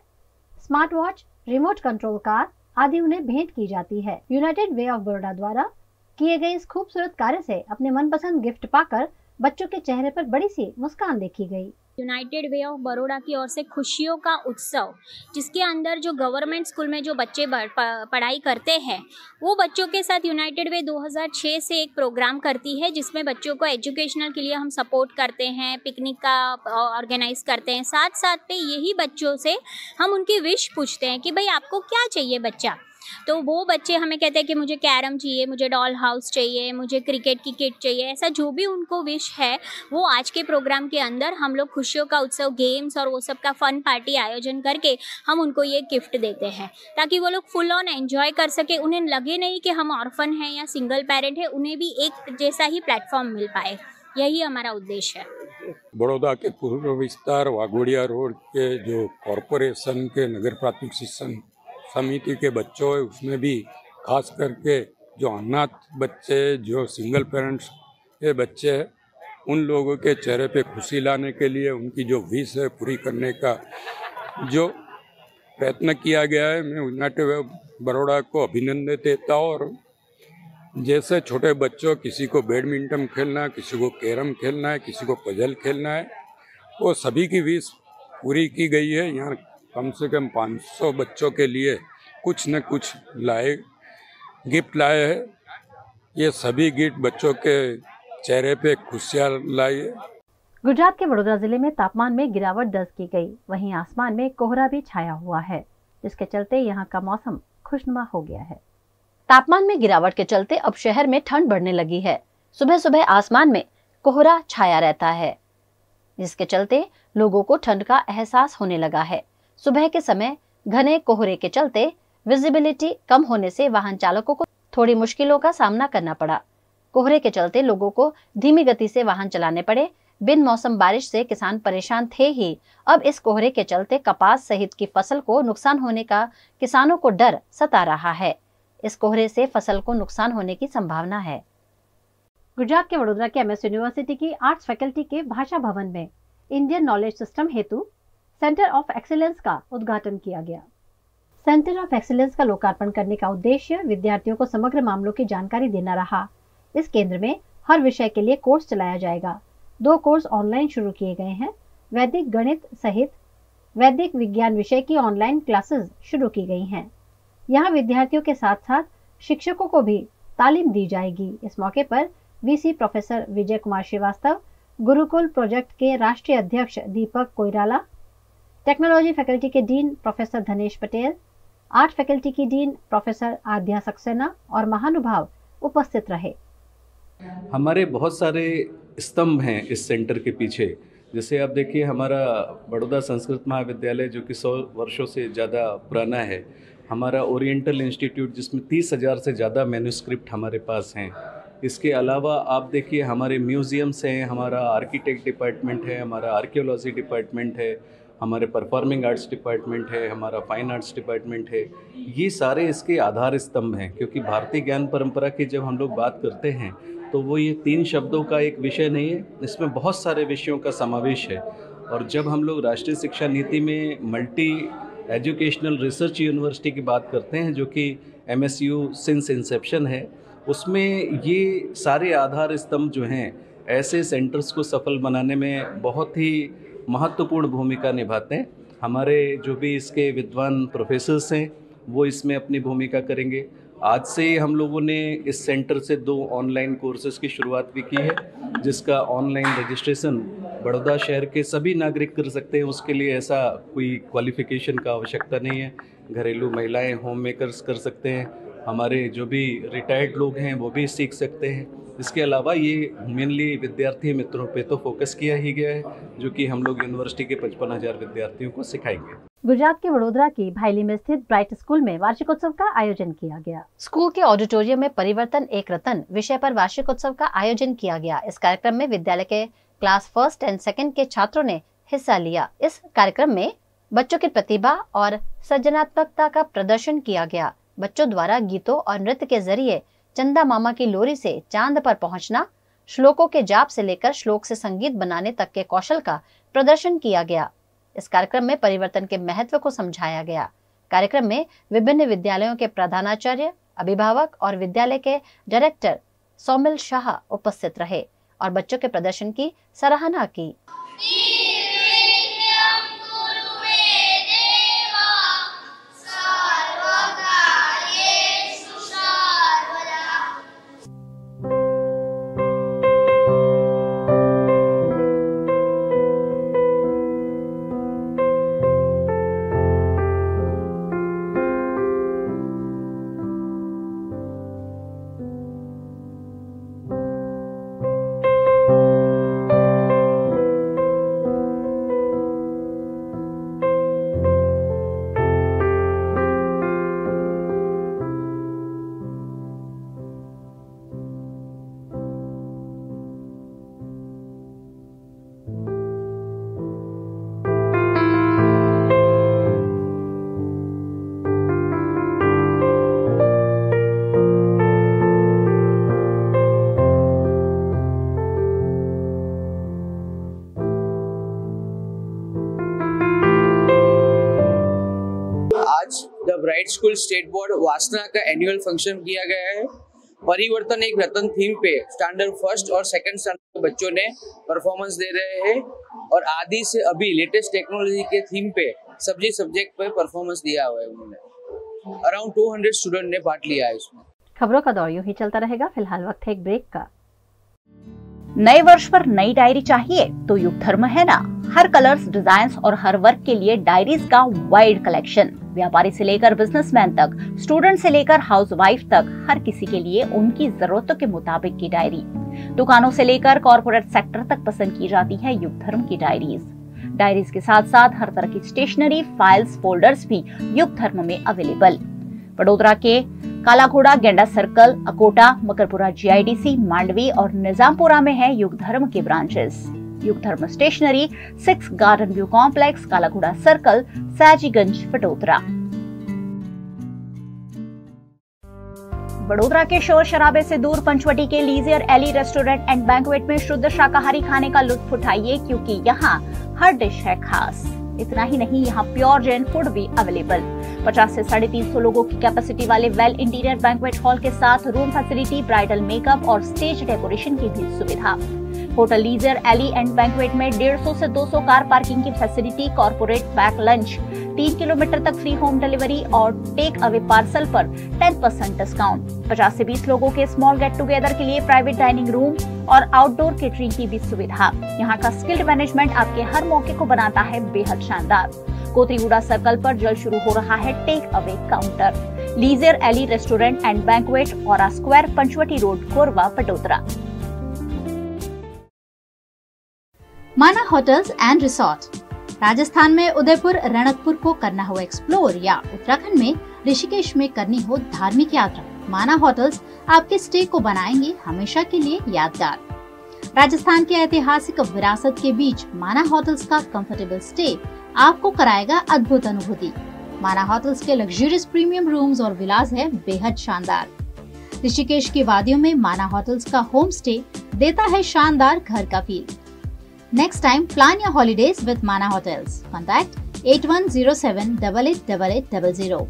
smart watch remote control car आदि उन्हें भेंट की जाती है। यूनाइटेड वे ऑफ़ बड़ौदा द्वारा किए गए इस खूबसूरत कार्य से अपने मनपसंद गिफ्ट पाकर बच्चों के चेहरे पर बड़ी सी मुस्कान देखी गई।
यूनाइटेड वे ऑफ़ बड़ोड़ा की ओर से खुशियों का उत्सव, जिसके अंदर जो गवर्नमेंट स्कूल में जो बच्चे पढ़ाई करते हैं, वो बच्चों के साथ यूनाइटेड वे 2006 से एक प्रोग्राम करती है, जिसमें बच्चों को एजुकेशनल के लिए हम सपोर्ट करते हैं पिकनिक का ऑर्गेनाइज करते हैं। साथ साथ पे यही बच्चों से हम उनकी विश पूछते हैं कि, भाई आपको क्या चाहिए बच्चा? तो वो बच्चे हमें कहते हैं कि मुझे कैरम चाहिए, मुझे डॉल हाउस चाहिए, मुझे क्रिकेट की किट चाहिए, ऐसा जो भी उनको विश है, वो आज के प्रोग्राम के अंदर हम लोग खुशियों का उत्सव गेम्स और वो सब का फन पार्टी आयोजन करके हम उनको ये गिफ्ट देते हैं। ताकि वो लोग फुल ऑन एंजॉय कर सके, उन्हें लगे नहीं कि हम ऑर्फन हैं या सिंगल पेरेंट है, उन्हें भी एक जैसा ही प्लेटफॉर्म मिल पाए। यही हमारा उद्देश्य है।
बड़ौदा के पूर्व विस्तार वाघोड़िया रोड के जो कॉरपोरेशन के नगर प्राथमिक शिक्षण समिति के बच्चों है, उसमें भी खास करके जो अनाथ बच्चे, जो सिंगल पेरेंट्स के बच्चे हैं, उन लोगों के चेहरे पे खुशी लाने के लिए उनकी जो विश है पूरी करने का, जो प्रयत्न किया गया है, मैं यूनाइटेड बड़ोड़ा को अभिनंदन देता हूँ और जैसे छोटे बच्चों, किसी को बैडमिंटन खेलना है, किसी को कैरम खेलना है, किसी को पजल खेलना है, वो सभी की विश पूरी की गई है। यहाँ कम से कम 500 बच्चों के लिए कुछ न कुछ लाए, गिफ्ट लाए हैं। ये सभी गिफ्ट बच्चों के चेहरे पे खुशियाँ लाई
गुजरात के वडोदरा ज़िले में तापमान में गिरावट दर्ज की गई। वहीं आसमान में कोहरा भी छाया हुआ है, जिसके चलते यहाँ का मौसम खुशनुमा हो गया है। तापमान में गिरावट के चलते अब शहर में ठंड बढ़ने लगी है। सुबह सुबह आसमान में कोहरा छाया रहता है, जिसके चलते लोगों को ठंड का एहसास होने लगा है। सुबह के समय घने कोहरे के चलते विजिबिलिटी कम होने से वाहन चालकों को थोड़ी मुश्किलों का सामना करना पड़ा। कोहरे के चलते लोगों को धीमी गति से वाहन चलाने पड़े। बिन मौसम बारिश से किसान परेशान थे ही। अब इस कोहरे के चलते कपास सहित की फ़सल को नुकसान होने का किसानों को डर सता रहा है। इस कोहरे से फ़सल को नुकसान होने की संभावना है। गुजरात के वडोदरा के एमएस यूनिवर्सिटी की आर्ट्स फैकल्टी के भाषा भवन में इंडियन नॉलेज सिस्टम हेतु सेंटर ऑफ़ एक्सीलेंस का उद्घाटन किया गया। सेंटर ऑफ़ एक्सीलेंस का लोकार्पण करने का उद्देश्य विद्यार्थियों को समग्र मामलों की जानकारी देना रहा। इस केंद्र में हर विषय के लिए कोर्स चलाया जाएगा। दो कोर्स ऑनलाइन शुरू किए गए हैं। वैदिक गणित सहित वैदिक विज्ञान विषय की ऑनलाइन क्लासेस शुरू की गई हैं। यहाँ विद्यार्थियों के साथ साथ शिक्षकों को भी तालीम दी जाएगी। इस मौके पर VC professor Vijay Kumar Shrivastava Gurukul project के राष्ट्रीय अध्यक्ष दीपक कोइराला टेक्नोलॉजी फैकल्टी के dean professor Dhanesh Patel, art faculty की डीन प्रोफेसर आद्या सक्सेना और महानुभाव उपस्थित रहे।
हमारे बहुत सारे स्तंभ हैं इस सेंटर के पीछे। जैसे आप देखिए, हमारा बड़ौदा संस्कृत महाविद्यालय, जो कि सौ वर्षों से ज़्यादा पुराना है, हमारा ओरिएंटल इंस्टीट्यूट, जिसमें तीस हज़ार से ज़्यादा मैन्यूस्क्रिप्ट हमारे पास हैं। इसके अलावा आप देखिए, हमारे म्यूज़ियम्स हैं, हमारा आर्किटेक्ट डिपार्टमेंट है, हमारा आर्कियोलॉजी डिपार्टमेंट है हमारे परफॉर्मिंग आर्ट्स डिपार्टमेंट है, हमारा फाइन आर्ट्स डिपार्टमेंट है, ये सारे इसके आधार स्तंभ हैं, क्योंकि भारतीय ज्ञान परंपरा की जब हम लोग बात करते हैं तो वो ये तीन शब्दों का एक विषय नहीं है, इसमें बहुत सारे विषयों का समावेश है। और जब हम लोग राष्ट्रीय शिक्षा नीति में मल्टी एजुकेशनल रिसर्च यूनिवर्सिटी की बात करते हैं, जो कि M S U since inception है, उसमें ये सारे आधार स्तंभ जो हैं, ऐसे सेंटर्स को सफल बनाने में बहुत ही महत्वपूर्ण भूमिका निभाते हैं। हमारे जो भी इसके विद्वान प्रोफेसर्स हैं, वो इसमें अपनी भूमिका करेंगे। आज से ही हम लोगों ने इस सेंटर से दो ऑनलाइन कोर्सेज की शुरुआत भी की है, जिसका ऑनलाइन रजिस्ट्रेशन बड़ौदा शहर के सभी नागरिक कर सकते हैं। उसके लिए ऐसा कोई क्वालिफिकेशन का आवश्यकता नहीं है। घरेलू महिलाएँ होम मेकर्स कर सकते हैं। हमारे जो भी रिटायर्ड लोग हैं, वो भी सीख सकते हैं। इसके अलावा ये मेनली विद्यार्थी मित्रों पे तो फोकस किया ही गया है जो कि हम लोग यूनिवर्सिटी के पचपन हज़ार विद्यार्थियों को सिखाएँगे।
गुजरात के वडोदरा की भाईली में स्थित ब्राइट स्कूल में वार्षिक उत्सव का आयोजन किया गया। स्कूल के ऑडिटोरियम में परिवर्तन एक रतन विषय पर वार्षिक उत्सव का आयोजन किया गया। इस कार्यक्रम में विद्यालय के क्लास फ़र्स्ट एंड सेकेंड के छात्रों ने हिस्सा लिया। इस कार्यक्रम में बच्चों की प्रतिभा और सृजनात्मकता का प्रदर्शन किया गया। बच्चों द्वारा गीतों और नृत्य के ज़रिए चंदा मामा की लोरी से चाँद पर पहुँचना, श्लोकों के जाप से लेकर श्लोक से संगीत बनाने तक के कौशल का प्रदर्शन किया गया। इस कार्यक्रम में परिवर्तन के महत्व को समझाया गया। कार्यक्रम में विभिन्न विद्यालयों के प्रधानाचार्य, अभिभावक और विद्यालय के डायरेक्टर सौमिल शाह उपस्थित रहे और बच्चों के प्रदर्शन की सराहना की।
स्कूल स्टेट बोर्ड वासना का एनुअल फ़ंक्शन किया गया है। परिवर्तन एक रतन थीम पे स्टैंडर्ड फ़र्स्ट और सेकंड स्टैंडर्ड के बच्चों ने परफॉर्मेंस दे रहे हैं और आदि से अभी लेटेस्ट टेक्नोलॉजी के थीम पे, सब्ज़ी सब्जेक्ट पे परफॉर्मेंस दिया हुआ है उन्होंने। अराउंड 200 स्टूडेंट ने पार्ट लिया है इसमें।
खबरों का दौर यूँ ही चलता रहेगा। फ़िलहाल वक्त है एक ब्रेक का।
नए वर्ष पर नई डायरी चाहिए तो युग धर्म है ना। हर कलर्स डिज़ाइन और हर वर्क के लिए डायरीज का वाइड कलेक्शन व्यापारी से लेकर बिजनेसमैन तक स्टूडेंट से लेकर हाउसवाइफ तक, हर किसी के लिए उनकी जरूरतों के मुताबिक की डायरी दुकानों से लेकर कॉरपोरेट सेक्टर तक पसंद की जाती है युग धर्म की डायरीज डायरीज के साथ साथ हर तरह की स्टेशनरी फाइल्स फोल्डर्स भी युग धर्म में अवेलेबल वडोदरा के काला घोड़ा गेंडा सर्कल, अकोटा, मकरपुरा जीआईडीसी मांडवी और निजामपुरा में है युग धर्म के branches Yug Dharm stationery six garden view complex Kalaghoda circle Sayajiganj Vadodara Vadodara के शोर शराबे से दूर पंचवटी के leisure ally restaurant and banquet में शुद्ध शाकाहारी खाने का लुत्फ उठाइए, क्योंकि यहाँ हर डिश है खास. इतना ही नहीं, यहाँ प्योर जैन फ़ूड भी अवेलेबल 50 से साढ़े तीन सौ लोगों की कैपेसिटी वाले वेल इंटीरियर बैंकवेट हॉल के साथ रूम फैसिलिटी ब्राइडल मेकअप और स्टेज डेकोरेशन की भी सुविधा। Hotel leisure ally and banquet में 150 से 200 कार पार्किंग की फैसिलिटी कॉर्पोरेट पैक लंच तीन किलोमीटर तक फ्री होम डिलीवरी और टेक अवे पार्सल पर 10 परसेंट डिस्काउंट 50 से 20 लोगों के स्मॉल गेट टुगेदर के लिए प्राइवेट डाइनिंग रूम और आउटडोर केटरिंग की भी सुविधा। यहाँ का स्किल्ड मैनेजमेंट आपके हर मौके को बनाता है बेहद शानदार। कोतरीगुड़ा सर्कल पर जल्द शुरू हो रहा है take away counter leisure ally restaurant and banquet और square Panchvati road Korwa, Patodara.
Mana hotels and resort. Rajasthan में उदयपुर, रणकपुर को करना हो एक्सप्लोर या उत्तराखंड में ऋषिकेश में करनी हो धार्मिक यात्रा, माना होटल्स आपके स्टे को बनाएँगे हमेशा के लिए यादगार। राजस्थान के ऐतिहासिक विरासत के बीच माना होटल्स का कंफर्टेबल स्टे आपको कराएगा अद्भुत अनुभूति। माना होटल्स के लग्जरियस प्रीमियम रूम्स और विलास है बेहद शानदार। ऋषिकेश की वादियों में माना होटल्स का होम स्टे देता है शानदार घर का feel Next time, plan your holidays with Mana Hotels. Contact 8107 888800.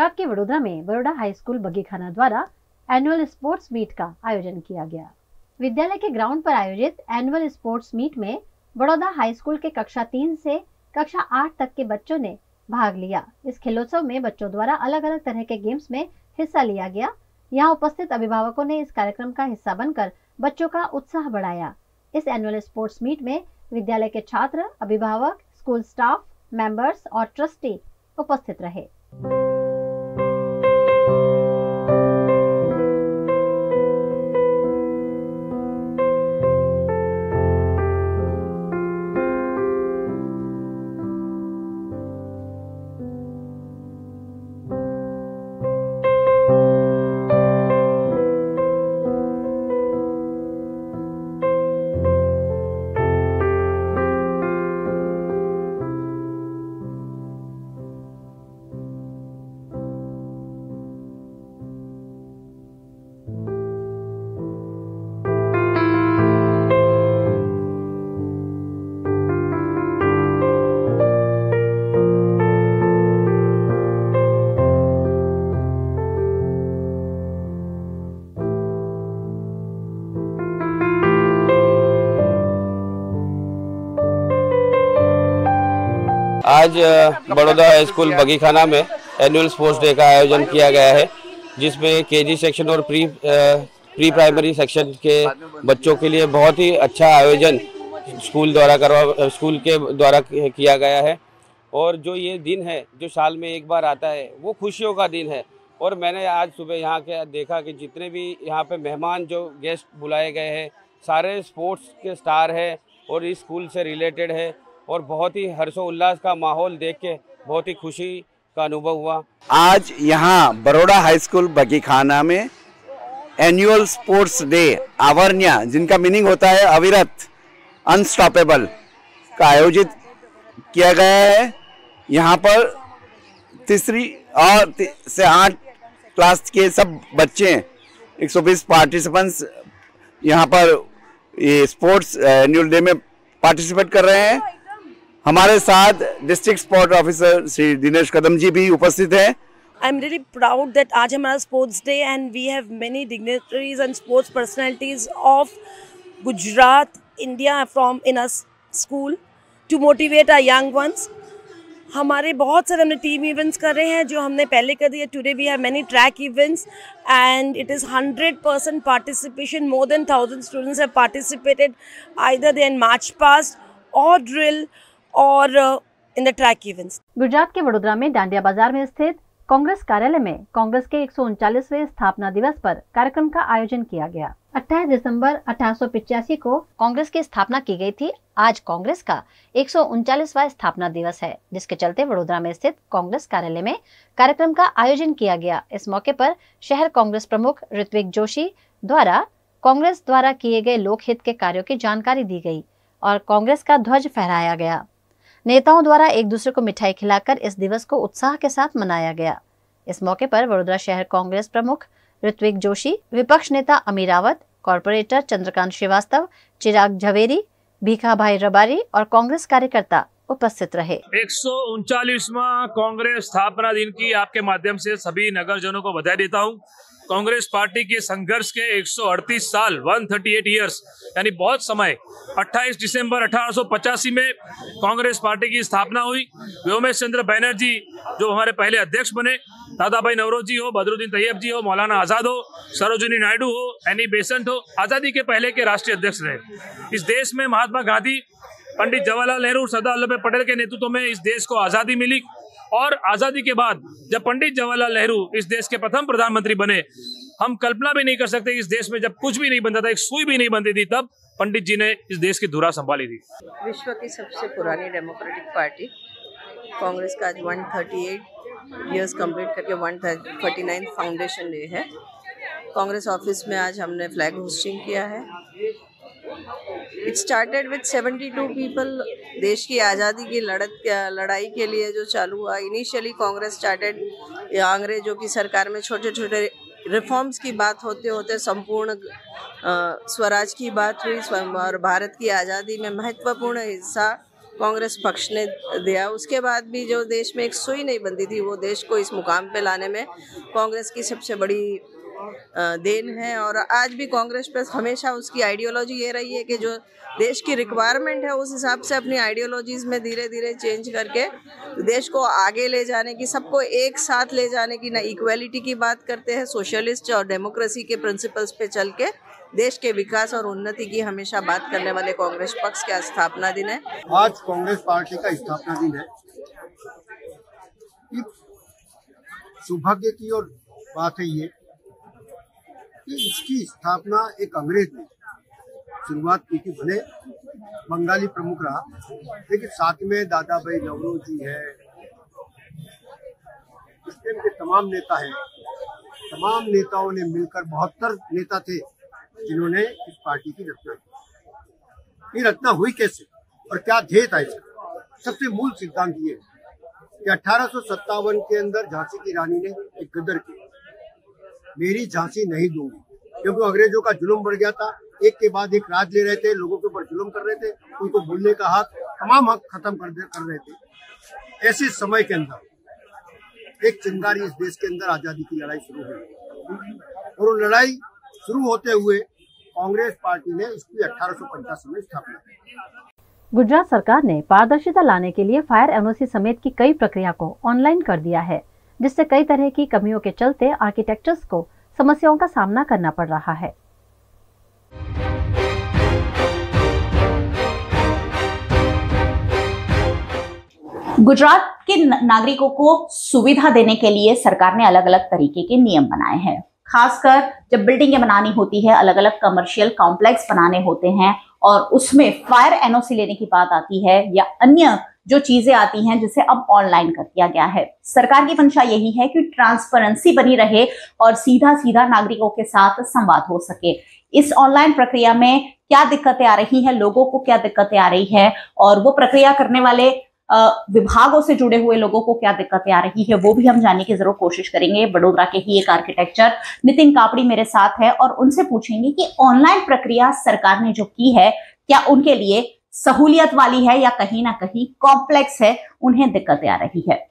Gujarat के वडोदरा में बड़ोड़ा हाई स्कूल बगीखाना द्वारा एनुअल स्पोर्ट्स मीट का आयोजन किया गया। विद्यालय के ग्राउंड पर आयोजित एनुअल स्पोर्ट्स मीट में बड़ौदा हाई स्कूल के कक्षा तीन से कक्षा आठ तक के बच्चों ने भाग लिया। इस खेलोत्सव में बच्चों द्वारा अलग अलग तरह के गेम्स में हिस्सा लिया गया। यहाँ उपस्थित अभिभावकों ने इस कार्यक्रम का हिस्सा बनकर बच्चों का उत्साह बढ़ाया। इस एनुअल स्पोर्ट्स मीट में विद्यालय के छात्र, अभिभावक स्कूल स्टाफ मेंबर्स और ट्रस्टी उपस्थित रहे।
आज बड़ौदा हाई स्कूल बगीखाना में एनुअल स्पोर्ट्स डे का आयोजन किया गया है, जिसमें केजी सेक्शन और प्री प्री प्राइमरी सेक्शन के बच्चों के लिए बहुत ही अच्छा आयोजन स्कूल द्वारा करवा स्कूल के द्वारा किया गया है। और जो ये दिन है, जो साल में एक बार आता है, वो खुशियों का दिन है। और मैंने आज सुबह यहाँ के देखा कि जितने भी यहाँ पे मेहमान जो गेस्ट बुलाए गए हैं, सारे स्पोर्ट्स के स्टार हैं और इस स्कूल से रिलेटेड है। और बहुत ही हर्षोल्लास का माहौल देख के बहुत ही खुशी का अनुभव हुआ।
आज यहाँ बड़ोड़ा हाई स्कूल बगीखाना में एनुअल स्पोर्ट्स डे आवरण्या जिनका मीनिंग होता है अविरत अनस्टॉपेबल का आयोजित किया गया है। यहाँ पर तीसरी और से आठ क्लास के सब बच्चे 120 पार्टिसिपेंट्स यहाँ पर ये स्पोर्ट्स एनुअल डे में पार्टिसिपेट कर रहे हैं। हमारे साथ district sport officer Shri Dinesh Kadam ji भी उपस्थित हैं।
I'm really proud that आज हमारा sports day and we have dignitaries and sports personalities of Gujarat, India from in a s- school to motivate our young ones. हमारे बहुत सारे हमने team events कर रहे हैं जो हमने पहले कर दिए। Today we have many track events and it is hundred percent participation more than thousand students have participated either they in march past और ड्रिल और in the track events
Gujarat के वडोदरा में डांडिया बाज़ार में स्थित कांग्रेस कार्यालय में कांग्रेस के एक स्थापना दिवस पर कार्यक्रम का आयोजन किया गया। 28 दिसंबर अठारह को कांग्रेस की स्थापना की गई थी। आज कांग्रेस का एक स्थापना दिवस है, जिसके चलते वडोदरा में स्थित कांग्रेस कार्यालय में कार्यक्रम का आयोजन किया गया। इस मौके पर शहर कांग्रेस प्रमुख ऋत्विक जोशी द्वारा कांग्रेस द्वारा किए गए लोकहित के कार्यों की जानकारी दी गई और कांग्रेस का ध्वज फहराया गया। नेताओं द्वारा एक दूसरे को मिठाई खिलाकर इस दिवस को उत्साह के साथ मनाया गया। इस मौके पर वडोदरा शहर कांग्रेस प्रमुख ऋत्विक जोशी, विपक्ष नेता अमीर रावत, कॉरपोरेटर चंद्रकांत श्रीवास्तव, चिराग झवेरी भीखा भाई रबारी और कांग्रेस कार्यकर्ता उपस्थित रहे।
एक कांग्रेस स्थापना दिन की आपके माध्यम से सभी नगरजनों को बधाई देता हूँ। कांग्रेस पार्टी के संघर्ष के 138 साल 138 इयर्स यानी बहुत समय। 28 दिसंबर अठारह सौ पचासी में कांग्रेस पार्टी की स्थापना हुई। व्योमेश चंद्र बैनर्जी जो हमारे पहले अध्यक्ष बने दादा भाई नवरोजी हो, बदरुद्दीन तैयब जी हो, मौलाना आज़ाद हो, सरोजिनी नायडू हो, एनी बेसेंट हो, आज़ादी के पहले के राष्ट्रीय अध्यक्ष रहे। इस देश में महात्मा गांधी, पंडित जवाहरलाल नेहरू, सरदार वल्लभ पटेल के नेतृत्व में इस देश को आज़ादी मिली। और आज़ादी के बाद जब पंडित जवाहरलाल नेहरू इस देश के प्रथम प्रधानमंत्री बने, हम कल्पना भी नहीं कर सकते इस देश में जब कुछ भी नहीं बनता था, एक सुई भी नहीं बनती थी, तब पंडित जी ने इस देश की धुरा संभाली थी।
विश्व की सबसे पुरानी डेमोक्रेटिक पार्टी, कांग्रेस का आज 138 इयर्स कंप्लीट करके 139 फाउंडेशन डे है। कांग्रेस ऑफ़िस में आज हमने फ्लैग होस्टिंग किया है। इट स्टार्टेड विथ 72 पीपल देश की आज़ादी की लड़त, लड़ाई के लिए जो चालू हुआ। इनिशियली कांग्रेस स्टार्टेड अंग्रेज़ों की सरकार में छोटे छोटे रिफॉर्म्स की बात होते होते संपूर्ण स्वराज की बात हुई। और भारत की आज़ादी में महत्वपूर्ण हिस्सा कांग्रेस पक्ष ने दिया। उसके बाद भी जो देश में एक सुई नहीं बनती थी, वो देश को इस मुकाम पे लाने में कांग्रेस की सबसे बड़ी देन है और आज भी कांग्रेस पे हमेशा उसकी आइडियोलॉजी ये रही है कि जो देश की रिक्वायरमेंट है, उस हिसाब से अपनी आइडियोलॉजीज में धीरे धीरे चेंज करके देश को आगे ले जाने की, सबको एक साथ ले जाने की, ना इक्वलिटी की बात करते हैं सोशलिस्ट और डेमोक्रेसी के प्रिंसिपल्स पे चल के देश के विकास और उन्नति की हमेशा बात करने वाले कांग्रेस पक्ष का स्थापना दिन है।
आज कांग्रेस पार्टी का स्थापना दिन है।
सौभाग्य की और बात है ये। कि इसकी स्थापना एक अंग्रेज़ ने शुरुआत की थी, भले बंगाली प्रमुख रहा। लेकिन साथ में दादा भाई नवरो जी है के तमाम नेता हैं। तमाम नेताओं ने मिलकर बहत्तर नेता थे जिन्होंने इस पार्टी की रचना की। ये रचना हुई कैसे और क्या ध्येय था इसका? सबसे मूल सिद्धांत ये है कि अठारह सौ सत्तावन के अंदर झांसी की रानी ने एक गदर की। मेरी झांसी नहीं दूँगी। क्योंकि अंग्रेज़ों का जुल्म बढ़ गया था। एक के बाद एक राज ले रहे थे, लोगों के ऊपर जुल्म कर रहे थे, उनको बोलने का हक, तमाम हक खत्म कर कर रहे थे। ऐसे समय के अंदर, एक चिंगारी इस देश के अंदर आज़ादी की लड़ाई शुरू हुई। और वो लड़ाई शुरू होते हुए कांग्रेस पार्टी ने इसकी अठारह सौ पचास में स्थापना की।
गुजरात सरकार ने पारदर्शिता लाने के लिए फायर एनओसी समेत की कई प्रक्रिया को ऑनलाइन कर दिया है। जिससे कई तरह की कमियों के चलते आर्किटेक्चर्स को समस्याओं का सामना करना पड़ रहा है।
गुजरात के नागरिकों को सुविधा देने के लिए सरकार ने अलग अलग तरीके के नियम बनाए हैं। खासकर जब बिल्डिंगें बनानी होती है अलग अलग कमर्शियल कॉम्प्लेक्स बनाने होते हैं और उसमें फायर एनओसी लेने की बात आती है या अन्य जो चीज़ें आती हैं जिसे अब ऑनलाइन कर दिया गया है। सरकार की मंशा यही है कि ट्रांसपेरेंसी बनी रहे और सीधा सीधा नागरिकों के साथ संवाद हो सके। इस ऑनलाइन प्रक्रिया में क्या दिक्कतें आ रही हैं? लोगों को क्या दिक्कतें आ रही है? और वो प्रक्रिया करने वाले विभागों से जुड़े हुए लोगों को क्या दिक्कतें आ रही है? वो भी हम जानने की ज़रूर कोशिश करेंगे। बड़ोदरा के ही एक आर्किटेक्चर नितिन कापड़ी मेरे साथ है और उनसे पूछेंगे कि ऑनलाइन प्रक्रिया सरकार ने जो की है, क्या उनके लिए सहूलियत वाली है या कहीं ना कहीं कॉम्प्लेक्स है उन्हें दिक्कतें आ रही है।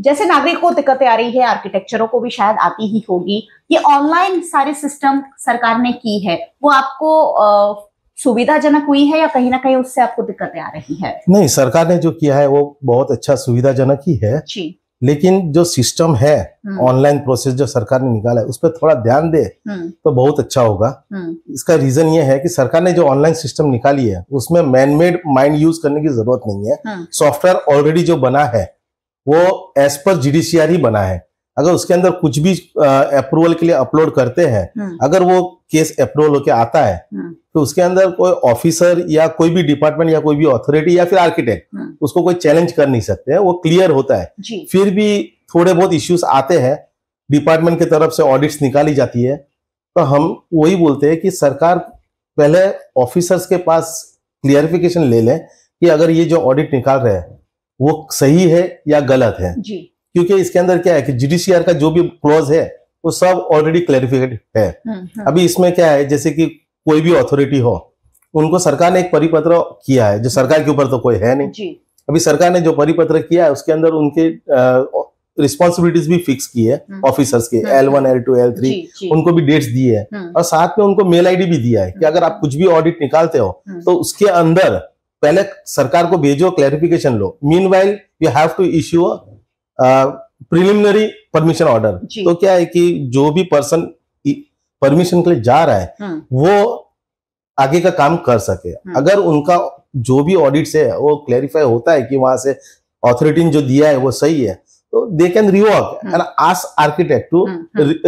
जैसे नागरिक को दिक्कतें आ रही है आर्किटेक्चरों को भी शायद आती ही होगी। ये ऑनलाइन सारे सिस्टम सरकार ने की है। वो आपको सुविधाजनक हुई है या कहीं ना कहीं उससे आपको दिक्कतें आ रही है?
नहीं सरकार ने जो किया है वो बहुत अच्छा सुविधाजनक ही है।
जी।
लेकिन जो सिस्टम है ऑनलाइन प्रोसेस जो सरकार ने निकाला है उस पर थोड़ा ध्यान दे तो बहुत अच्छा होगा। इसका रीजन ये है कि सरकार ने जो ऑनलाइन सिस्टम निकाली है उसमें मैनमेड माइंड यूज़ करने की ज़रूरत नहीं है। सॉफ्टवेयर ऑलरेडी जो बना है वो एज पर जीडीसीआर ही बना है। अगर उसके अंदर कुछ भी अप्रूवल के लिए अपलोड करते हैं अगर वो केस अप्रूवल होके आता है तो उसके अंदर कोई ऑफिसर या कोई भी डिपार्टमेंट या कोई भी अथॉरिटी या फिर आर्किटेक्ट उसको कोई चैलेंज कर नहीं सकते हैं वो क्लियर होता है। फिर भी थोड़े बहुत इश्यूज़ आते हैं डिपार्टमेंट की तरफ़ से ऑडिट्स निकाली जाती है तो हम वही बोलते हैं कि सरकार पहले ऑफिसर्स के पास क्लियरिफिकेशन ले लें कि अगर ये जो ऑडिट निकाल रहे हैं वो सही है या गलत है।
जी।
क्योंकि इसके अंदर क्या है कि जीडीसीआर का जो भी क्लॉज है वो सब ऑलरेडी क्लैरिफाइड है। अभी इसमें क्या है जैसे कि कोई भी अथॉरिटी हो उनको सरकार ने एक परिपत्र किया है जो सरकार के ऊपर तो कोई है नहीं।
जी।
अभी सरकार ने जो परिपत्र किया है उसके अंदर उनके रिस्पॉन्सिबिलिटीज भी फिक्स की है ऑफिसर्स के L one L two L three उनको भी डेट्स दिए है। और साथ में उनको मेल आईडी भी दिया है कि अगर आप कुछ भी ऑडिट निकालते हो तो उसके अंदर पहले सरकार को भेजो clarification low. Meanwhile you have to issue preliminary permission order तो क्या है कि जो भी पर्सन परमिशन के लिए जा रहा है वो आगे का काम कर सके। अगर उनका जो भी ऑडिट है वो क्लैरिफाई होता है कि वहाँ से ऑथोरिटी ने जो दिया है वो सही है तो they can rework and ask architect to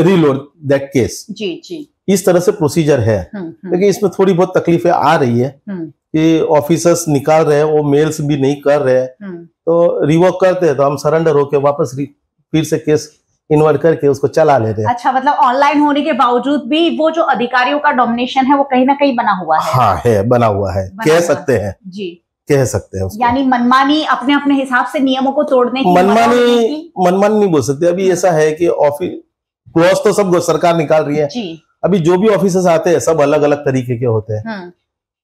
reload that case
जी जी।
इस तरह से प्रोसीजर है। लेकिन इसमें थोड़ी बहुत तकलीफें आ रही है। कि ऑफिसर्स निकाल रहे हैं वो मेल्स भी नहीं कर रहे हैं। तो रिवर्क करते हैं तो हम सरेंडर होके वापस फिर से केस इन्वर्ट करके उसको चला ले रहे हैं।
अच्छा मतलब ऑनलाइन होने के बावजूद भी वो जो अधिकारियों का डोमिनेशन है वो कहीं ना कहीं बना हुआ है।
हाँ है बना हुआ है।
बना
कह
हुआ
सकते हैं।
जी।
कह सकते हैं
यानी मनमानी अपने अपने हिसाब से नियमों को तोड़ने की
मनमानी मनमानी नहीं बोल सकते। अभी ऐसा है कि ऑफ़िस क्लॉज तो सब सरकार निकाल रही है।
जी।
अभी जो भी ऑफिसर्स आते हैं सब अलग अलग तरीके के होते हैं।
हम्म,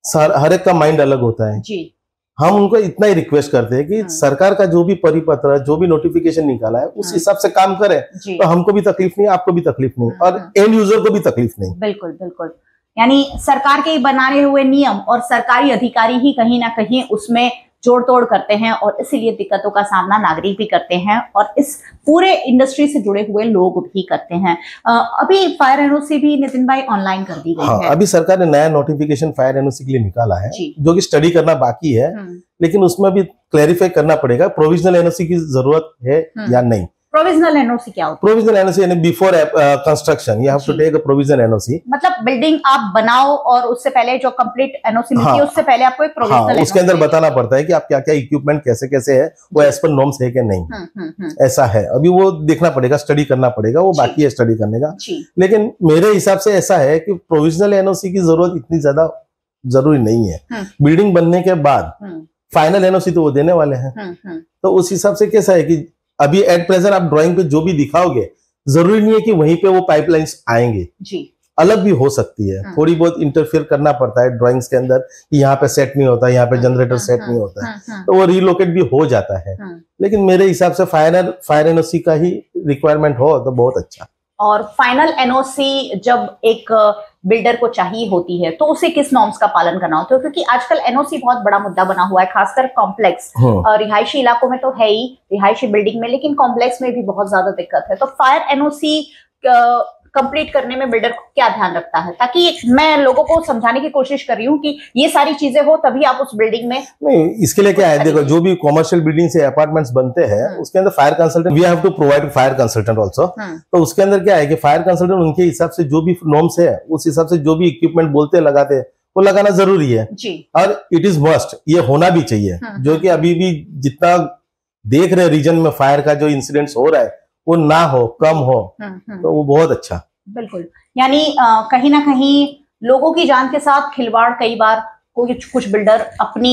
हर एक का माइंड अलग होता है।
जी।
हम उनको इतना ही रिक्वेस्ट करते हैं कि हाँ। सरकार का जो भी परिपत्र जो भी नोटिफिकेशन निकाला है उस हिसाब हाँ। से काम करे। तो हमको भी तकलीफ़ नहीं आपको भी तकलीफ़ नहीं और एंड यूज़र को भी तकलीफ़ नहीं।
बिल्कुल बिल्कुल। यानी सरकार के बनाए हुए नियम और सरकारी अधिकारी ही कहीं ना कहीं उसमें जोड़ तोड़ करते हैं और इसीलिए दिक्कतों का सामना नागरिक भी करते हैं और इस पूरे इंडस्ट्री से जुड़े हुए लोग भी करते हैं। अभी फायर एनओसी भी नितिन भाई ऑनलाइन कर दी गई
हाँ
है।
अभी सरकार ने नया नोटिफिकेशन फायर एनओसी के लिए निकाला है
जो।
कि स्टडी करना बाकी है
हम्म,
लेकिन उसमें भी क्लैरिफाई करना पड़ेगा प्रोविजनल एनओसी की ज़रूरत है
हम्म।
या नहीं।
प्रोविजनल एनओसी क्या होता है?
प्रोविजनल एनओसी यानी before construction you have to take provisional NOC
है मतलब बिल्डिंग आप बनाओ और उससे पहले जो कंप्लीट एनओसी मिलती है
हाँ।
उससे पहले आपको एक
हाँ उसके अंदर बताना पड़ता है कि आप क्या क्या इक्विपमेंट कैसे कैसे है वो एज पर नॉर्म्स है कि नहीं। ऐसा है। अभी वो देखना पड़ेगा स्टडी करना पड़ेगा वो बाकी है स्टडी करने का। लेकिन मेरे हिसाब से ऐसा है कि प्रोविजनल एनओसी की ज़रूरत इतनी ज़्यादा ज़रूरी नहीं है।
हम्म।
बिल्डिंग बनने के बाद
हम्म,
फाइनल एनओसी तो वो देने वाले हैं।
हम्म, हम्म,
तो उस हिसाब से कैसा है कि अभी एट प्रेजेंट आप ड्राइंग पे जो भी दिखाओगे ज़रूरी नहीं है कि वहीं पे वो पाइपलाइंस आएँगे।
जी।
अलग भी हो सकती है।
हम्म।
थोड़ी बहुत इंटरफेयर करना पड़ता है ड्राइंग्स के अंदर कि यहाँ पे सेट नहीं होता यहाँ पे जनरेटर हाँ, सेट नहीं होता है।
हम्म,
तो वो रिलोकेट भी हो जाता है।
हम्म।
लेकिन मेरे हिसाब से फायर फायर एनओसी का ही रिक्वायरमेंट हो तो बहुत अच्छा।
और फाइनल एनओसी जब एक बिल्डर को चाहिए होती है तो उसे किस नॉर्म्स का पालन करना होता है क्योंकि आजकल एनओसी बहुत बड़ा मुद्दा बना हुआ है खासकर कॉम्प्लेक्स
हम्म।
रिहायशी इलाकों में तो है ही रिहायशी बिल्डिंग में लेकिन कॉम्प्लेक्स में भी बहुत ज़्यादा दिक्कत है तो फायर एनओसी कंप्लीट करने में बिल्डर को क्या ध्यान रखता है? ताकि मैं लोगों को समझाने की कोशिश कर रही हूँ कि ये सारी चीज़ें हो तभी आप उस बिल्डिंग में
नहीं इसके लिए क्या है? देखो जो भी कॉमर्शियल बिल्डिंग से अपार्टमेंट्स बनते हैं उसके अंदर fire consultant we have to provide fire consultant
also
तो उसके अंदर क्या है कि फायर कंसल्टेंट उनके हिसाब से जो भी नॉर्म्स है उस हिसाब से जो भी इक्विपमेंट बोलते हैं लगाते हैं वो लगाना ज़रूरी है।
जी।
और इट इज़ मस्ट ये होना भी चाहिए।
हम्म,
जो कि अभी भी जितना देख रहे रीजन में फायर का जो इंसिडेंट्स हो रहा है वो ना हो कम हो
हम्म, हम्म।
तो वो बहुत अच्छा।
बिल्कुल। यानी कहीं ना कहीं लोगों की जान के साथ खिलवाड़ कई बार कुछ कुछ बिल्डर अपनी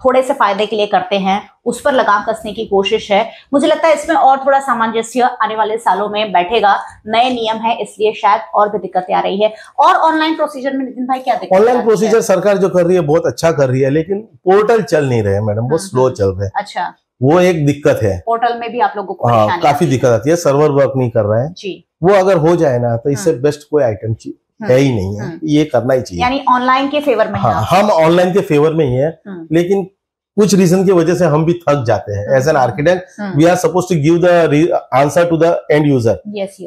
थोड़े से फ़ायदे के लिए करते हैं उस पर लगाम कसने की कोशिश है। मुझे लगता है इसमें और थोड़ा सामंजस्य आने वाले सालों में बैठेगा। नए नियम है इसलिए शायद और भी दिक्कतें आ रही है। और ऑनलाइन प्रोसीजर में नितिन भाई क्या दिक्कत
ऑनलाइन प्रोसीजर सरकार जो कर रही है बहुत अच्छा कर रही है लेकिन पोर्टल चल नहीं रहे मैडम बहुत स्लो चल रहे हैं।
अच्छा।
वो एक दिक्कत है।
पोर्टल में भी आप लोगों को
हाँ काफ़ी दिक्कत आती है सर्वर वर्क नहीं कर रहा है।
जी।
वो अगर हो जाए ना तो इससे बेस्ट कोई आइटम है। ही नहीं है।
हम्म।
ये करना ही चाहिए।
यानी ऑनलाइन के फेवर में हाँ
हम ऑनलाइन के फेवर में ही है। लेकिन कुछ रीजन की वजह से हम भी थक जाते हैं।
As
an architect. We are suppose to give the answer to the
end user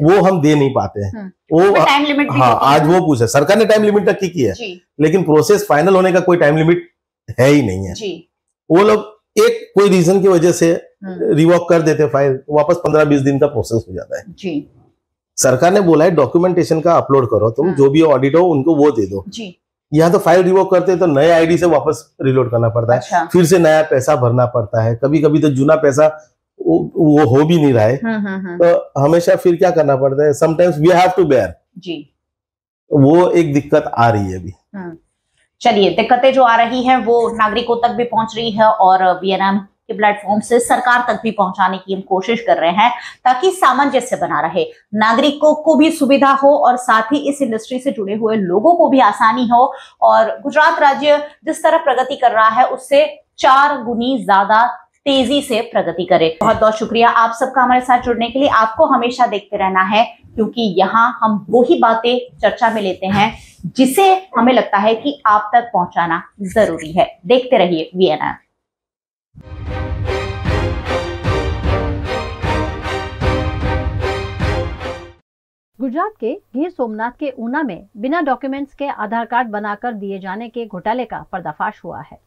वो हम दे नहीं पाते हैं। वो
time limit
हाँ आज वो पूछे सरकार ने टाइम लिमिट तक की है? लेकिन प्रोसेस फाइनल होने का कोई टाइम लिमिट है ही नहीं है। वो लोग एक कोई रीजन की वजह से
हम्म।
रिवॉक कर देते फ़ाइल वापस पंद्रह बीस दिन का प्रोसेस हो जाता है।
जी।
सरकार ने बोला है डॉक्यूमेंटेशन का अपलोड करो तुम जो भी ऑडिट हो उनको वो दे दो।
जी।
यहाँ तो फ़ाइल रिवॉक करते हैं तो नए आईडी से वापस रिलोड करना पड़ता है।
अच्छा।
फिर से नया पैसा भरना पड़ता है। कभी कभी तो जूना पैसा वो, वो हो भी नहीं रहा है।
हम्म हम्म हम्म।
तो हमेशा फिर क्या करना पड़ता है? Sometimes we have to bear
जी।
वो एक दिक्कत आ रही है अभी।
हम्म। चलिए, दिक्कतें जो आ रही हैं, वो नागरिकों तक भी पहुँच रही है और वीएनएम के प्लेटफॉर्म से सरकार तक भी पहुँचाने की हम कोशिश कर रहे हैं ताकि सामंजस्य बना रहे। नागरिकों को भी सुविधा हो और साथ ही इस इंडस्ट्री से जुड़े हुए लोगों को भी आसानी हो और गुजरात राज्य जिस तरह प्रगति कर रहा है, उससे चार गुनी ज़्यादा तेज़ी से प्रगति करे। बहुत बहुत शुक्रिया आप सबका हमारे साथ जुड़ने के लिए। आपको हमेशा देखते रहना है, क्योंकि यहाँ हम वही बातें चर्चा में लेते हैं जिसे हमें लगता है कि आप तक पहुंचाना ज़रूरी है। देखते रहिए वीएनआर
गुजरात के गिर सोमनाथ के ऊना में बिना डॉक्यूमेंट्स के आधार कार्ड बनाकर दिए जाने के घोटाले का पर्दाफाश हुआ है।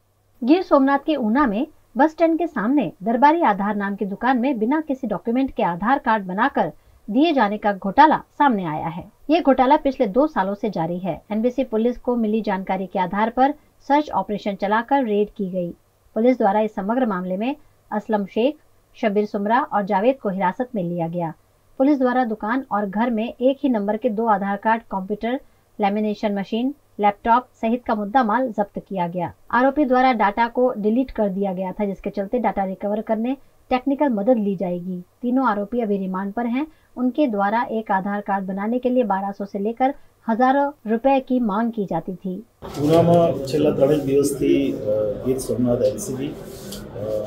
गिर सोमनाथ के ऊना में बस स्टैंड के सामने दरबारी आधार नाम की दुकान में बिना किसी डॉक्यूमेंट के आधार कार्ड बनाकर दिए जाने का घोटाला सामने आया है। ये घोटाला पिछले दो सालों से जारी है। एनबीसी पुलिस को मिली जानकारी के आधार पर सर्च ऑपरेशन चलाकर रेड की गई। पुलिस द्वारा इस समग्र मामले में असलम शेख शबीर सुमरा और जावेद को हिरासत में लिया गया। पुलिस द्वारा दुकान और घर में एक ही नंबर के दो Aadhaar card, computer, lamination machine, laptop सहित का मुद्दा माल जब्त किया गया। आरोपी द्वारा डाटा को डिलीट कर दिया गया था, जिसके चलते डाटा रिकवर करने टेक्निकल मदद ली जाएगी तीनों आरोपी अभी रिमांड पर हैं उनके द्वारा एक आधार कार्ड बनाने के लिए 1200 से लेकर हजारों रुपए की मांग की जाती थी
ઉનામાં છેલ્લા ત્રણેક દિવસથી અ, ગીર સોમનાથ એલસીબી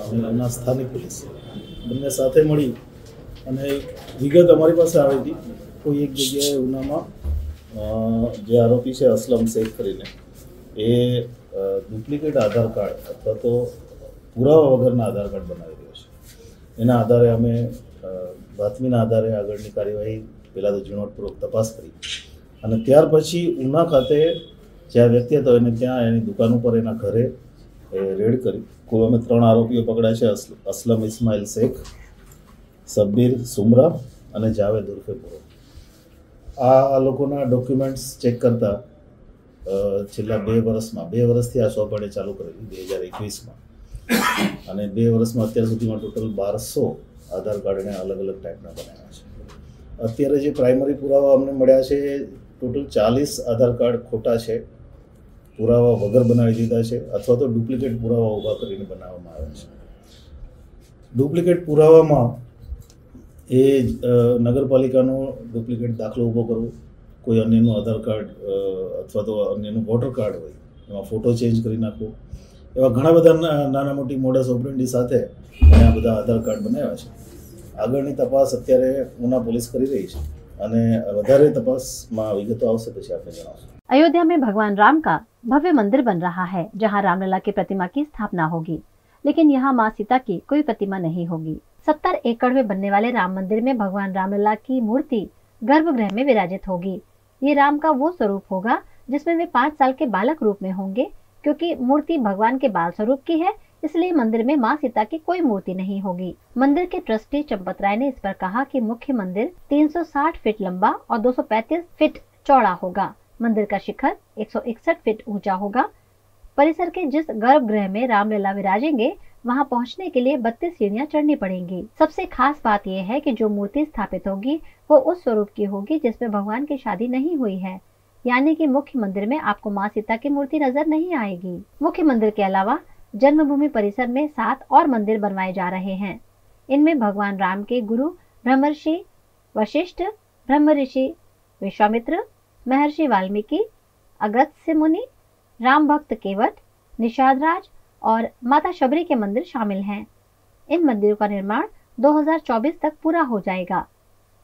અને ઉના સ્થાનિક પોલીસ બંને સાથે મળી અને વિગત અમારી પાસે આવી હતી કોઈ એક જગ્યાએ ઉનામાં અ, જે આરોપી છે અસલમ શેખ કરીને એ ડુપ્લિકેટ આધાર કાર્ડ અથવા તો પુરાવા વગરના આધાર કાર્ડ બનાવી રહ્યો છે એના આધારે અમે બાતમીના આધારે આગળની કાર્યવાહી પહેલાં તો ઝીણવટપૂર્વક તપાસ કરી. અને ત્યાર પછી ઉના ખાતે જ્યાં વ્યક્તિ હતો એને ત્યાં એની દુકાન ઉપર એના ઘરે રેડ કરી. કુલ અમે ત્રણ આરોપીઓ પકડ્યા છે અસલમ ઇસ્માઇલ શેખ, સબ્બીર સુમરા અને જાવેદ ઉર્ફે પુરો આ લોકોના ડોક્યુમેન્ટ્સ ચેક કરતા છેલ્લા બે વર્ષમાં, બે વર્ષથી આ સોંપણી ચાલુ કરેલી, બે હજાર એકવીસમાં. અને બે વર્ષમાં અત્યાર સુધીમાં ટોટલ બારસો આધાર કાર્ડને અલગ અલગ ટાઈપના બનાવ્યા છે. અત્યારે જે પ્રાઇમરી પુરાવા અમને મળ્યા છે ટોટલ ચાલીસ આધાર કાર્ડ ખોટા છે. પુરાવા વગર બનાવી દીધા છે, અથવા તો ડુપ્લિકેટ પુરાવા ઊભા કરીને બનાવવામાં આવ્યા છે. ડુપ્લિકેટ પુરાવામાં એ નગરપાલિકાનો ડુપ્લિકેટ દાખલો ઊભો કરવો, કોઈ અન્યનું આધાર કાર્ડ અથવા તો અન્યનું વોટર કાર્ડ હોય, એમાં ફોટો ચેન્જ કરી નાખવો એવા ઘણા બધા ના- નાના મોટી મોડસ ઓપરેન્ડી સાથે એને આ બધા આધાર કાર્ડ બનાવ્યા છે આગળની તપાસ અત્યારે ઉના પોલીસ કરી રહી છે અને વધારે તપાસમાં વિગતો આવશે પછી આપણે જણાવશું
अयोध्या में भगवान राम का भव्य मंदिर बन रहा है जहां रामलला की प्रतिमा की स्थापना होगी लेकिन यहाँ माँ सीता की कोई प्रतिमा नहीं होगी सत्तर एकड़ में बनने वाले राम मंदिर में भगवान रामलला की मूर्ति गर्भगृह में विराजित होगी ये राम का वो स्वरूप होगा जिसमें वे पाँच साल के बालक रूप में होंगे क्योंकि मूर्ति भगवान के बाल स्वरूप की है, इसलिए मंदिर में माँ सीता की कोई मूर्ति नहीं होगी। मंदिर के ट्रस्टी चंपत राय ने इस पर कहा कि मुख्य मंदिर 360 फीट लंबा और 235 फीट चौड़ा होगा। मंदिर का शिखर 161 फीट ऊँचा होगा। परिसर के जिस गर्भगृह में रामलीला विराजेंगे, वहाँ पहुँचने के लिए बत्तीस सीढ़ियाँ चढ़नी पड़ेंगी। सबसे खास बात यह है कि जो मूर्ति स्थापित होगी, वो उस स्वरूप की होगी जिसमें भगवान की शादी नहीं हुई है। यानी कि मुख्य मंदिर में आपको माँ सीता की मूर्ति नज़र नहीं आएगी। मुख्य मंदिर के अलावा जन्मभूमि परिसर में सात और मंदिर बनवाए जा रहे हैं। इनमें भगवान राम के गुरु, ब्रह्मर्षि, वशिष्ठ ब्रह्म ऋषि विश्वामित्र, महर्षि वाल्मीकि, अगस्त्य मुनि, राम भक्त केवट निषाद राज और माता शबरी के मंदिर शामिल हैं। इन मंदिरों का निर्माण 2024 तक पूरा हो जाएगा।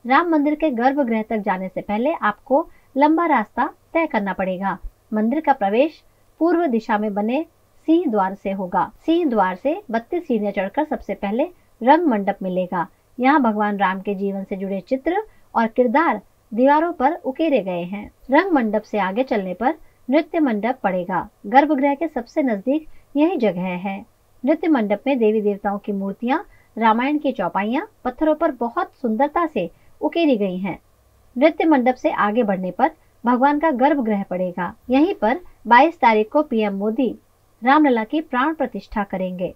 राम मंदिर के गर्भगृह तक जाने से पहले आपको लंबा रास्ता तय करना पड़ेगा। मंदिर का प्रवेश पूर्व दिशा में बने सिंह द्वार से होगा। सिंह द्वार से बत्तीस सीढ़ियाँ चढ़कर सबसे पहले रंग मंडप मिलेगा। यहाँ भगवान राम के जीवन से जुड़े चित्र और किरदार दीवारों पर उकेरे गए हैं। रंग मंडप से आगे चलने पर नृत्य मंडप पड़ेगा। गर्भगृह के सबसे नज़दीक यही जगह है। नृत्य मंडप में देवी देवताओं की मूर्तियाँ, रामायण की चौपाइयाँ, पत्थरों पर बहुत सुंदरता से उकेरी गई हैं। नृत्य मंडप से आगे बढ़ने पर भगवान का गर्भगृह पड़ेगा। यहीं पर 22 तारीख को पीएम मोदी रामलला की प्राण प्रतिष्ठा करेंगे।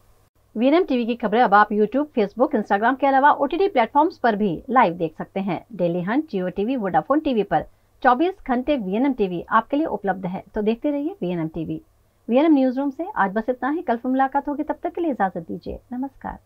वीरम टीवी की खबरें अब आप यूट्यूब फेसबुक इंस्टाग्राम के अलावा ओटीटी प्लेटफॉर्म्स पर भी लाइव देख सकते हैं। Dailyhunt Jio TV Vodafone TV पर 24 घंटे वीएनएम टीवी आपके लिए उपलब्ध है। तो देखते रहिए VNM TV VNM news room से आज बस इतना ही। कल फिर मुलाकात होगी। तब तक के लिए इजाज़त दीजिए। नमस्कार।